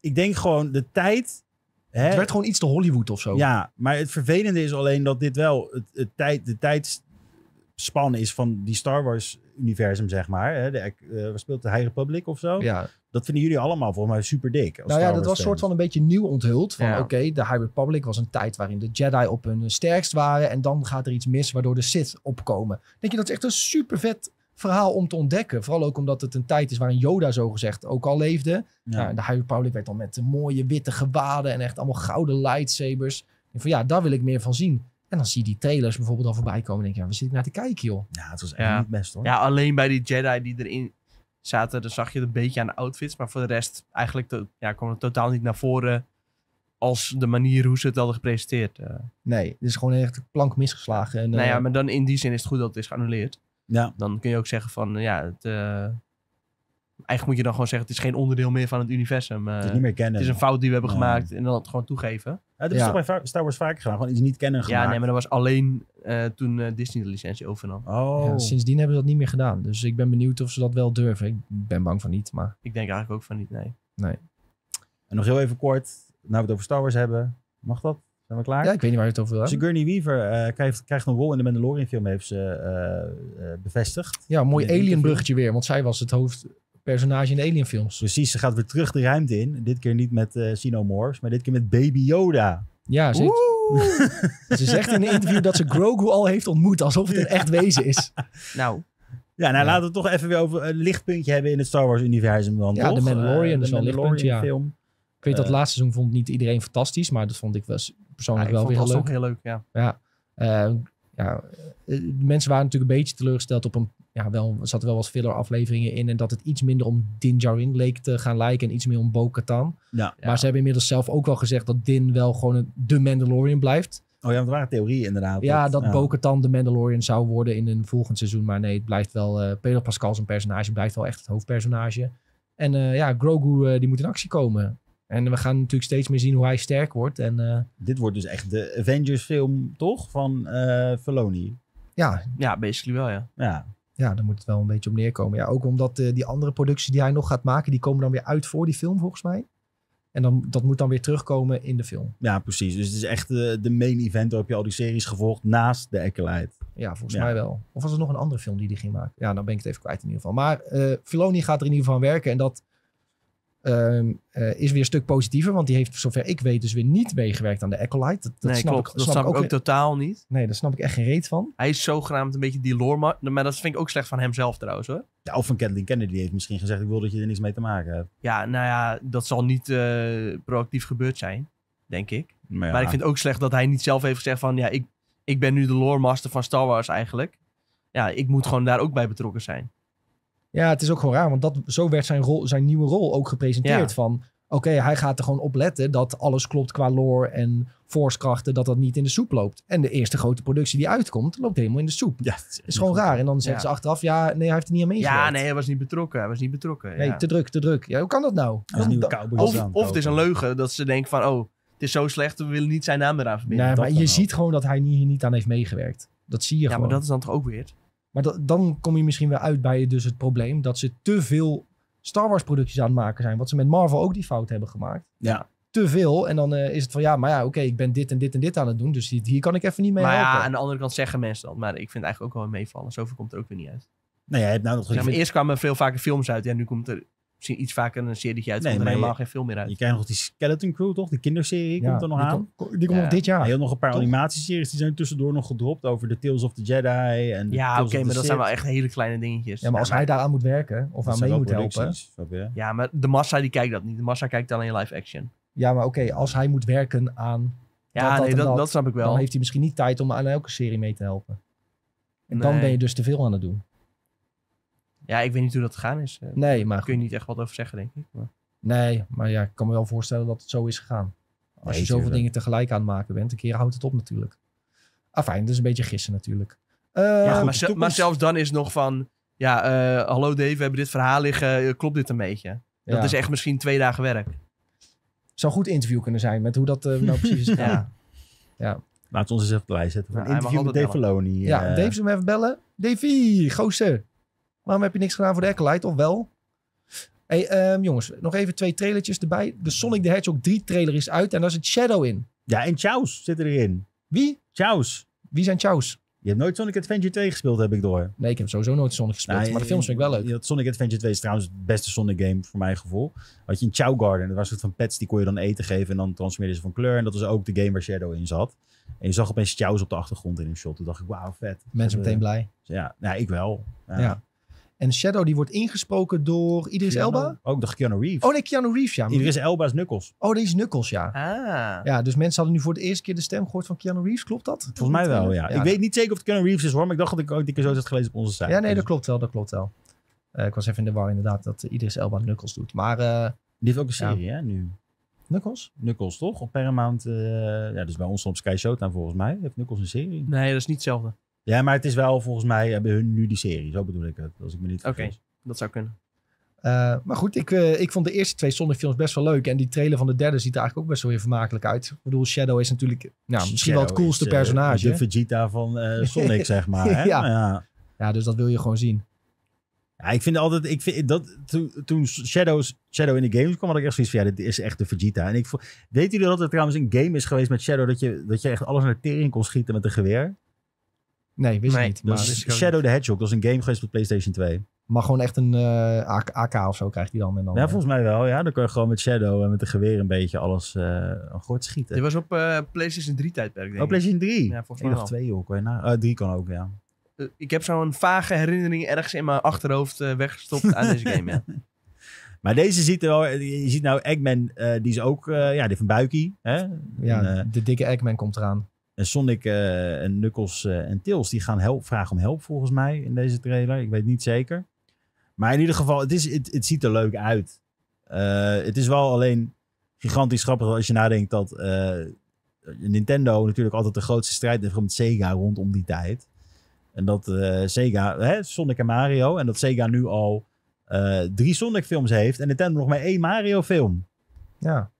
ik denk gewoon de tijd. Hè, Het werd gewoon iets te Hollywood of zo. Ja, maar het vervelende is alleen dat dit wel het, het tijd, de tijdsspan is van die Star Wars universum, zeg maar. Hè, de, eh, waar speelt de High Republic of zo? ja. Dat vinden jullie allemaal volgens mij super dik. Nou ja, dat Wars was een soort van een beetje nieuw onthuld. Van Ja. oké, de High Republic was een tijd waarin de Jedi op hun sterkst waren. En dan gaat er iets mis waardoor de Sith opkomen. Denk je, dat is echt een super vet verhaal om te ontdekken. Vooral ook omdat het een tijd is waarin Yoda zogezegd ook al leefde. Ja. Nou, de High Republic werd dan met de mooie witte gewaden en echt allemaal gouden lightsabers. En van ja, daar wil ik meer van zien. En dan zie je die trailers bijvoorbeeld al voorbij komen. En denk je, ja, waar zit ik naar te kijken, joh? Ja, het was echt Ja. niet best hoor. Ja, alleen bij die Jedi die erin zaten, dan zag je het een beetje aan de outfits. Maar voor de rest, eigenlijk to- ja, kwam het totaal niet naar voren als de manier hoe ze het hadden gepresenteerd. Eh, Nee, het is gewoon echt plank misgeslagen. En, nou ja, eh, maar dan in die zin is het goed dat het is geannuleerd. Ja. Dan kun je ook zeggen van, eh, ja, het, eh, eigenlijk moet je dan gewoon zeggen, het is geen onderdeel meer van het universum. Eh, Het is niet meer kennen. het is een fout die we hebben gemaakt en dan het gewoon toegeven. Ja, dat is Ja. toch bij Star Wars vaker gedaan. Gewoon iets niet kennen gemaakt. Ja, nee, maar dat was alleen eh, toen eh, Disney de licentie overnam. Oh. ja, sindsdien hebben ze dat niet meer gedaan. Dus ik ben benieuwd of ze dat wel durven. Ik ben bang van niet, maar... Ik denk eigenlijk ook van niet, nee. En nog heel even kort, nou we het over Star Wars hebben. Mag dat? Zijn we klaar? Ja, ik weet niet waar je het over wil hebben. Sigourney Weaver eh, krijgt, krijgt een rol in de Mandalorian film, heeft ze eh, eh, bevestigd. Ja, een mooi In een alien interview. bruggetje weer. Want zij was het hoofdpersonage in de Alien films. Precies, ze gaat weer terug de ruimte in. Dit keer niet met eh Sino Morse, maar dit keer met Baby Yoda. Ja, ze, heeft- *laughs* ze zegt in een interview dat ze Grogu al heeft ontmoet. Alsof het een echt wezen is. Nou, Ja, nou Ja. laten we het toch even weer over een lichtpuntje hebben in het Star Wars universum dan, Ja, toch? de Mandalorian is wel een de lichtpunt, ja. film. Ik weet dat het laatste seizoen vond niet iedereen fantastisch. Maar dat vond ik wel persoonlijk wel weer heel leuk. heel leuk, ja. Eh, ja, eh, de mensen waren natuurlijk een beetje teleurgesteld op een... Ja, wel, er zaten wel wat filler afleveringen in. En dat het iets minder om Din Djarin leek te gaan lijken. En iets meer om Bo-Katan. Ja. Ja. Maar ze hebben inmiddels zelf ook wel gezegd dat Din wel gewoon een, de Mandalorian blijft. Oh ja, er waren theorieën inderdaad. Ja, dat ja. Bo-Katan de Mandalorian zou worden in een volgend seizoen. Maar nee, het blijft wel... eh Pedro Pascal zijn personage blijft wel echt het hoofdpersonage. En eh, ja, Grogu die moet in actie komen. En we gaan natuurlijk steeds meer zien hoe hij sterk wordt. En eh, Dit wordt dus echt de Avengers film, toch? Van eh Filoni. ja, Ja, basically wel, ja. Ja. ja, daar moet het wel een beetje op neerkomen. Ja, ook omdat eh, die andere producties die hij nog gaat maken... die komen dan weer uit voor die film volgens mij. En dan, dat moet dan weer terugkomen in de film. ja, precies. Dus het is echt de, de main event. Daar heb je al die series gevolgd naast de Acolyte. Ja, volgens Ja. mij wel. Of was er nog een andere film die die ging maken? Ja, dan ben ik het even kwijt in ieder geval. Maar eh Filoni gaat er in ieder geval aan werken. En dat ehm, eh, is weer een stuk positiever. Want die heeft, zover ik weet, dus weer niet meegewerkt aan de Acolyte. Dat, dat nee, snap klopt. Ik, dat snap ik ook totaal niet. Nee, daar snap ik echt geen reet van. Hij is zogenaamd een beetje die lore, ma- maar dat vind ik ook slecht van hemzelf trouwens hoor. Ja, of van Kathleen Kennedy heeft misschien gezegd... ik wil dat je er niks mee te maken hebt. Ja, nou ja, dat zal niet eh, proactief gebeurd zijn, denk ik. Maar, ja, Maar ik vind het ook slecht dat hij niet zelf heeft gezegd van, ja, ik, ik ben nu de lore master van Star Wars eigenlijk. Ja, ik moet gewoon daar ook bij betrokken zijn. Ja, het is ook gewoon raar. Want dat, zo werd zijn, rol, zijn nieuwe rol ook gepresenteerd. Ja. Van, oké, hij gaat er gewoon op letten dat alles klopt qua lore en forcekrachten. Dat dat niet in de soep loopt. En de eerste grote productie die uitkomt, loopt helemaal in de soep. Ja, is gewoon raar. En dan zeggen Ja. ze achteraf, ja, nee, hij heeft er niet aan meegewerkt. Ja, nee, hij was niet betrokken. Hij was niet betrokken. Nee, ja. te druk, te druk. Ja, hoe kan dat nou? Dat- Of, of het is een leugen dat ze denken van, oh, het is zo slecht, we willen niet zijn naam eraan verbinden. Nee, maar je ziet gewoon dat hij hier niet aan heeft meegewerkt. Dat zie je ja, gewoon. maar dat is dan toch ook weer. Maar dat- dan kom je misschien weer uit bij dus het probleem dat ze te veel Star Wars producties aan het maken zijn. Wat ze met Marvel ook die fout hebben gemaakt. Ja. Te veel. En dan eh, is het van ja, maar ja, oké, ik ben dit en dit en dit aan het doen. Dus hier, hier kan ik even niet mee maar ja, helpen. aan de andere kant zeggen mensen dat. Maar ik vind het eigenlijk ook wel meevallen. Zoveel komt er ook weer niet uit. Nee, je hebt nou nog Ja, maar eerst kwamen er veel vaker films uit. Ja, nu komt er misschien iets vaker een serietje uit. Nee, er maar helemaal je- geen film meer uit. Je krijgt nog die Skeleton Crew, toch? De kinderserie Ja, komt er nog die aan. kom- die komt Ja. nog dit Ja. jaar. Je hebt nog een paar Toch? animatieseries die zijn tussendoor nog gedropt over de Tales of the Jedi. En Ja, oké, maar dat zijn wel echt hele kleine dingetjes. Ja, maar als hij daaraan moet werken of aan mee moet helpen. Ja, maar de massa die kijkt dat niet. De massa kijkt alleen live action. Ja, maar oké, als hij moet werken aan. Ja, Dat, dat nee, dat, dat. dat snap ik wel. Dan heeft hij misschien niet tijd om aan elke serie mee te helpen. En dan ben je dus te veel aan het doen. Ja, ik weet niet hoe dat gegaan is. Eh, Nee, maar Daar kun je niet echt wat over zeggen, denk ik. Maar... Nee, maar ja, ik kan me wel voorstellen dat het zo is gegaan. Als Nee, je zoveel tuurlijk. dingen tegelijk aan het maken bent, een keer houdt het op natuurlijk. Afijn, dat is een beetje gissen natuurlijk. Eh, Ja, goed, maar, toekomst- maar zelfs dan is nog van... Ja, eh, hallo Dave, we hebben dit verhaal liggen. Klopt dit een beetje? Dat ja. is echt misschien twee dagen werk. Zou een goed interview kunnen zijn met hoe dat nou precies is *laughs* gegaan. Ja. Laten we ons eens even lijst zetten. Ja, een interview met Dave Filoni. Ja, Dave, zullen we even bellen? Davy, gozer. Waarom heb je niks gedaan voor de Acolyte, of wel? hey, ehm, jongens, nog even twee trailertjes erbij. De Sonic the Hedgehog 3 trailer is uit en daar zit Shadow in. Ja, en Chaus zit erin. Wie? Chaus. Wie zijn Chows? Je hebt nooit Sonic Adventure 2 gespeeld, heb ik door. Nee, ik heb sowieso nooit Sonic gespeeld. Nou, maar de films vind ik wel leuk. had Sonic Adventure 2 is trouwens het beste Sonic game voor mijn gevoel. Had je een Chow Garden. Dat was een soort van pets die kon je dan eten geven en dan transformeerden ze van kleur. En dat was ook de game waar Shadow in zat. En je zag opeens Chows op de achtergrond in een shot. Toen dacht ik, wauw, vet. Mensen Dat, meteen blij. Ja, ja, ik wel. Ja. Ja. En Shadow die wordt ingesproken door Idris Keanu- Elba? Ook de Keanu Reeves. Oh nee, Keanu Reeves, ja. Idris Elba is Knuckles. Oh, die is Knuckles, ja. Ah. Ja, dus mensen hadden nu voor de eerste keer de stem gehoord van Keanu Reeves. Klopt dat? Volgens mij wel, ja. Ik weet niet zeker of het Keanu Reeves is hoor, maar ik dacht dat ik ook die keer zo had gelezen op onze site. Ja, nee, dat klopt wel. Dat klopt wel. Eh, ik was even in de war inderdaad dat uh, Idris Elba Knuckles doet. Maar eh, Die heeft ook een serie, hè, nu. Knuckles? Knuckles, toch? Op Paramount. eh ja, dus bij ons op Sky Showtime volgens mij. Heeft Knuckles een serie? Nee, dat is niet hetzelfde. Ja, maar het is wel volgens mij hebben hun nu die serie. Zo bedoel ik het, als ik me niet Oké. Dat zou kunnen. Eh, maar goed, ik, eh, ik vond de eerste twee Sonic films best wel leuk. En die trailer van de derde ziet er eigenlijk ook best wel weer vermakelijk uit. Ik bedoel, Shadow is natuurlijk nou, misschien wel het coolste is, eh, personage. De Vegeta van eh, Sonic, zeg maar. *laughs* Hè? Ja. ja. Ja, dus dat wil je gewoon zien. Ja, ik vind altijd, ik vind dat toen, toen Shadows, Shadow in de games kwam, had ik echt zoiets van, ja, dit is echt de Vegeta. En ik weet jullie dat er trouwens een game is geweest met Shadow, dat je, dat je echt alles naar de tering kon schieten met een geweer? Nee, wist Nee, ik niet. Maar, is Shadow the Hedgehog, dat is een game geweest op PlayStation 2. maar gewoon echt een eh, AK, of zo krijgt hij dan. En dan Ja, eh, volgens mij wel, ja. Dan kun je gewoon met Shadow en met een geweer een beetje alles eh aan gort schieten. Dit was op eh, PlayStation 3 tijdperk, denk Oh, ik. PlayStation 3? Ja, volgens ik mij wel. twee, joh. Kon je na... Oh, drie kan ook, ja. Ik heb zo'n vage herinnering ergens in mijn achterhoofd weggestopt aan deze game, ja. *laughs* Maar deze ziet er wel... Je ziet nou Eggman, eh, die is ook... eh, ja, die heeft een buikie. Hè? ja, En, de dikke Eggman komt eraan. En Sonic eh, en Knuckles eh, en Tails, die gaan help, vragen om hulp volgens mij in deze trailer. Ik weet niet zeker. Maar in ieder geval, het, is, het, het ziet er leuk uit. Eh, het is wel alleen gigantisch grappig als je nadenkt dat Nintendo natuurlijk altijd de grootste strijd heeft met Sega rondom die tijd. En dat Sega, hè, Sonic en Mario, en dat Sega nu al drie Sonic films heeft en Nintendo nog maar één Mario film. Ja.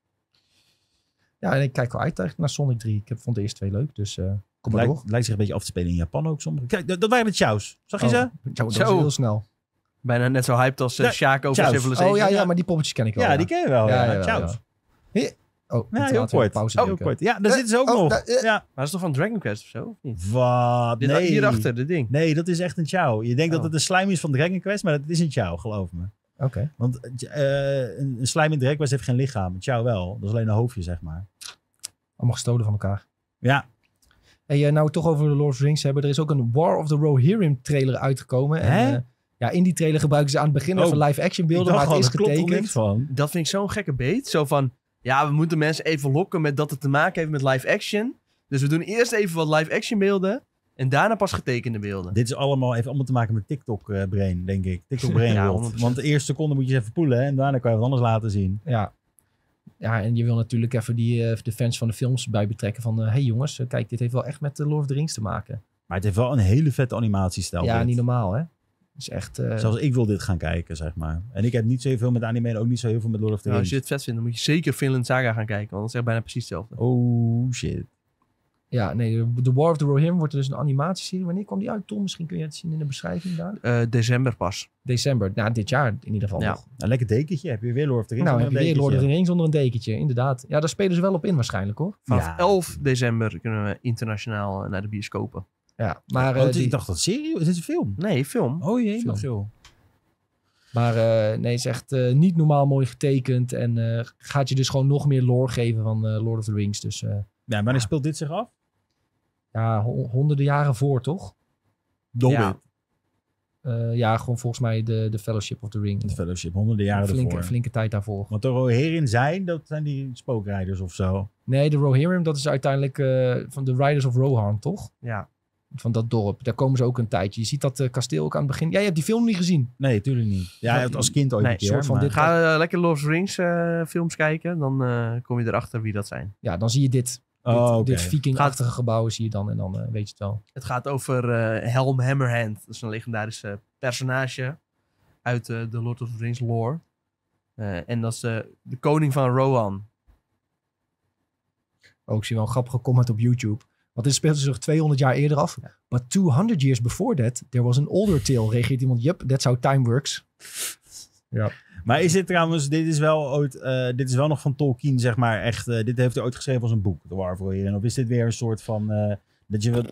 Ja, en ik kijk wel uit eigenlijk naar Sonic 3. Ik heb, vond de eerste twee leuk, dus eh kom maar door. Lijkt, lijkt zich een beetje af te spelen in Japan ook soms. Kijk, dat, dat waren de Chows. Zag je Oh, ze? Zo, dat Zo. heel snel. Bijna net zo hyped als uh, Ja, Shaak over. Civilization. Oh ja, ja, maar die poppetjes ken ik wel. Ja, die ken je wel. Ja, Ja, ja, Chows. ja. Oh, Ja, heel kort. Pauze Oh, kort. Ja, daar Eh, zitten ze ook oh, nog. eh. ja. Maar dat is toch van Dragon Quest of zo? Of niet? Wat? Dit, Nee. Hierachter, dit ding. Nee, dat is echt een chow. Je denkt Oh. dat het een slime is van Dragon Quest, maar dat is een chow, geloof me. Oké. Want eh, een, een slime in Dragon Quest heeft geen lichaam. Een chow wel. Dat is alleen een hoofdje, zeg maar. Allemaal gestolen van elkaar. Ja, Hey, eh, nou toch over de Lord of the Rings hebben. Er is ook een War of the Rohirrim trailer uitgekomen. En, Hè? eh, ja, in die trailer gebruiken ze aan het begin Oh, even live action beelden, maar het is getekend. van. Dat vind ik zo'n gekke beet. Zo van, ja, we moeten mensen even lokken met dat het te maken heeft met live action. Dus we doen eerst even wat live action beelden. En daarna pas getekende beelden. Dit is allemaal, heeft allemaal te maken met TikTok-brain, denk ik. TikTok-brain *laughs* Ja, rot. 100%. Want de eerste seconde moet je ze even poelen hè, en daarna kan je wat anders laten zien. Ja. Ja, en je wil natuurlijk even die, eh, de fans van de films bij betrekken van... hé hey jongens, eh, kijk, dit heeft wel echt met de Lord of the Rings te maken. Maar het heeft wel een hele vette animatiestijl. ja, dit. niet normaal hè. is echt... eh, Zelfs ik wil dit gaan kijken, zeg maar. En ik heb niet zoveel met anime en ook niet zo heel veel met Lord of the Nou, als Rings. je het vet vindt, dan moet je zeker Finland Saga gaan kijken. Want dat is echt bijna precies hetzelfde. Oh, shit. Ja, nee, The War of the Rohirrim wordt dus een animatieserie. Wanneer kwam die uit, Tom? Misschien kun je het zien in de beschrijving daar. Eh, december pas. December, nou dit jaar in ieder geval Ja. nog. Een lekker dekentje. Heb je weer Lord of the Rings? Nou, heb je weer Lord of the? Rings onder een dekentje, inderdaad. Ja, daar spelen ze wel op in waarschijnlijk hoor. Vanaf Ja. 11 december kunnen we internationaal eh, naar de bioscopen. Ja, maar, Oh, eh, het is- die- Ik dacht dat serie? Is dit een film? Nee, film. Oh jee, Film. maar eh, nee, het is echt eh, niet normaal mooi getekend. En eh, gaat je dus gewoon nog meer lore geven van eh, Lord of the Rings. Dus eh, Ja, wanneer Ja. speelt dit zich af? Ja, ho- honderden jaren voor toch? Ja. Eh, ja, gewoon volgens mij de, de Fellowship of the Ring. De Fellowship, honderden jaren flinke, ervoor. flinke tijd daarvoor. Want de Rohirrim zijn, dat zijn die spookrijders of zo. Nee, de Rohirrim, dat is uiteindelijk eh, van de Riders of Rohan, toch? Ja. Van dat dorp. Daar komen ze ook een tijdje. Je ziet dat eh, kasteel ook aan het begin. Jij hebt die film niet gezien. Nee, tuurlijk niet. Ja, Dat- als kind ooit Nee, een keer. soort van maar- dit- Ga lekker Lord of the Rings eh, films kijken. Dan eh, kom je erachter wie dat zijn. Ja, dan zie je dit. Dit, Oh, oké. dit vikingachtige gebouw zie je dan en dan eh, weet je het wel. Het gaat over eh, Helm Hammerhand. Dat is een legendarische personage uit eh, de Lord of the Rings lore. Eh, en dat is eh, de koning van Rohan. Oh, ik zie wel een grappige comment op YouTube. Want dit speelt zich 200 jaar eerder af. But 200 years before that, there was an older tale. Reageert iemand, yep, that's how time works. Maar is dit trouwens, dit is wel ooit, eh, dit is wel nog van Tolkien, zeg maar, echt, eh, dit heeft hij ooit geschreven als een boek, de War of Rohirrim. Of is dit weer een soort van, eh, Dat je wat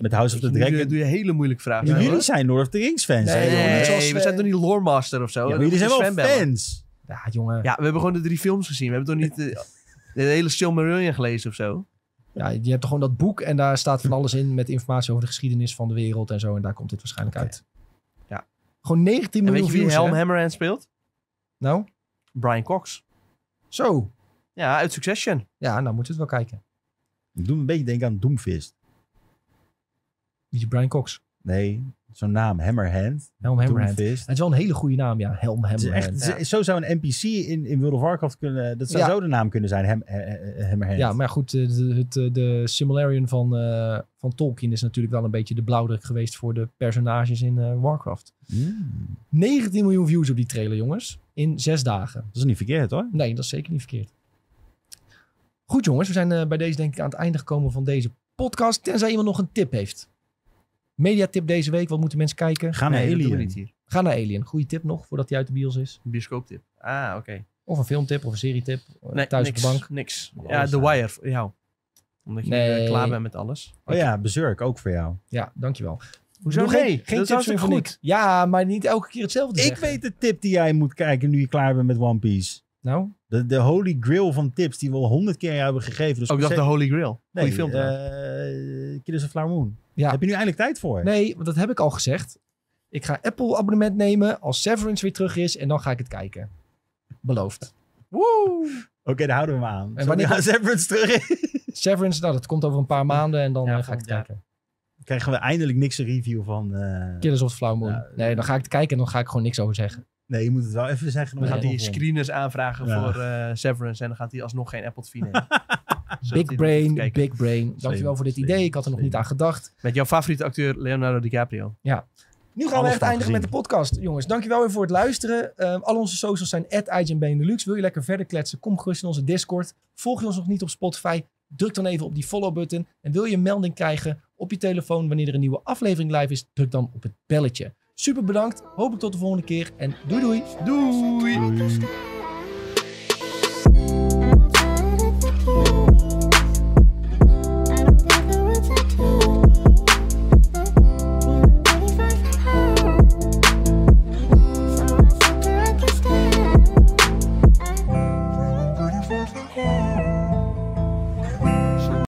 met House of the Nu doe, Dragon... doe je hele moeilijke vragen. Ja, jullie zijn Lord of the Rings fans. Nee, hè, zoals, Nee, we zijn toch niet lore master of zo? Ja, jullie zijn wel fans. Ja, jongen. Ja. Ja, we hebben gewoon de drie films gezien. We hebben toch niet eh, de hele Silmarillion gelezen of zo? je hebt toch gewoon dat boek en daar staat van alles in met informatie over de geschiedenis van de wereld en zo. En daar komt dit waarschijnlijk uit. Ja. Gewoon 19 En weet miljoen je wie views, Helm? Hammerhand speelt? Nou, Brian Cox. zo. Ja, uit Succession. Ja, nou moeten we het wel kijken. Ik doe een beetje denken aan Doomfist. Wie is Brian Cox? Nee, zo'n naam. Hammerhand. Helm Hammerhand. Het is wel een hele goede naam, ja. Helm Hammerhand. echt, Zo zou een NPC in, in World of Warcraft kunnen... Dat zou Ja. zo de naam kunnen zijn. Ham, eh, eh, Hammerhand. Ja, maar goed, de, de, het, eh, de Similarian van, eh, van Tolkien is natuurlijk wel een beetje de blauwdruk geweest voor de personages in eh, Warcraft. Mm. 19 miljoen views op die trailer, jongens. In zes dagen. Dat is niet verkeerd hoor. Nee, dat is zeker niet verkeerd. Goed, jongens. We zijn eh, bij deze denk ik aan het einde gekomen van deze podcast. Tenzij iemand nog een tip heeft. Mediatip deze week. Wat moeten mensen kijken? Ga naar nee, Alien. niet hier. Ga naar Alien. Goeie tip nog, voordat hij uit de bios is. Een bioscooptip. Ah, oké. Of een filmtip of een serietip. eh, Nee, thuis niks, op de bank. Niks. Ja, The. Wire voor jou. Omdat je Nee. eh, klaar bent met alles. Oh ja, Bezurk ook voor jou. Ja, dankjewel. Hoezo Doe nee? Geen, geen dat is tips meer goed. Ja, maar niet elke keer hetzelfde Ik zeggen. weet de tip die jij moet kijken nu je klaar bent met One Piece. Nou, De, de holy grail van tips die we al honderd keer jou hebben gegeven. Dus Ook dacht de Holy Grail. nee, Goeie film eh Killers of Flower Moon. Ja. Heb je nu eindelijk tijd voor? Nee, want dat heb ik al gezegd. Ik ga Apple abonnement nemen als Severance weer terug is en dan ga ik het kijken. Beloofd. Woe! Oké, daar houden we me aan. En wanneer komt- Severance terug is, Severance, nou dat komt over een paar maanden en dan Ja, eh, ga ik het jaar. kijken. krijgen we eindelijk niks een review van. eh, Killers of the Flower Moon. Ja, nee, dan ga ik het kijken en dan ga ik gewoon niks over zeggen. nee, je moet het wel even zeggen. Dan gaat gaat hij screeners aanvragen Ja. voor eh, Severance en dan gaat hij alsnog geen Apple TV nemen. *laughs* *laughs* Big brain, big brain. Dankjewel voor dit idee. Ik had er nog niet aan gedacht. Met jouw favoriete acteur Leonardo DiCaprio. Nu gaan Alles we echt eindigen met de podcast. Jongens, dankjewel weer voor het luisteren. Ehm, al onze socials zijn @IGNBenelux. Wil je lekker verder kletsen? Kom gerust in onze Discord. Volg je ons nog niet op Spotify? Druk dan even op die follow-button. En wil je een melding krijgen op je telefoon wanneer er een nieuwe aflevering live is? Druk dan op het belletje. Super bedankt. Hopelijk tot de volgende keer. En doei doei. Doei! Doei.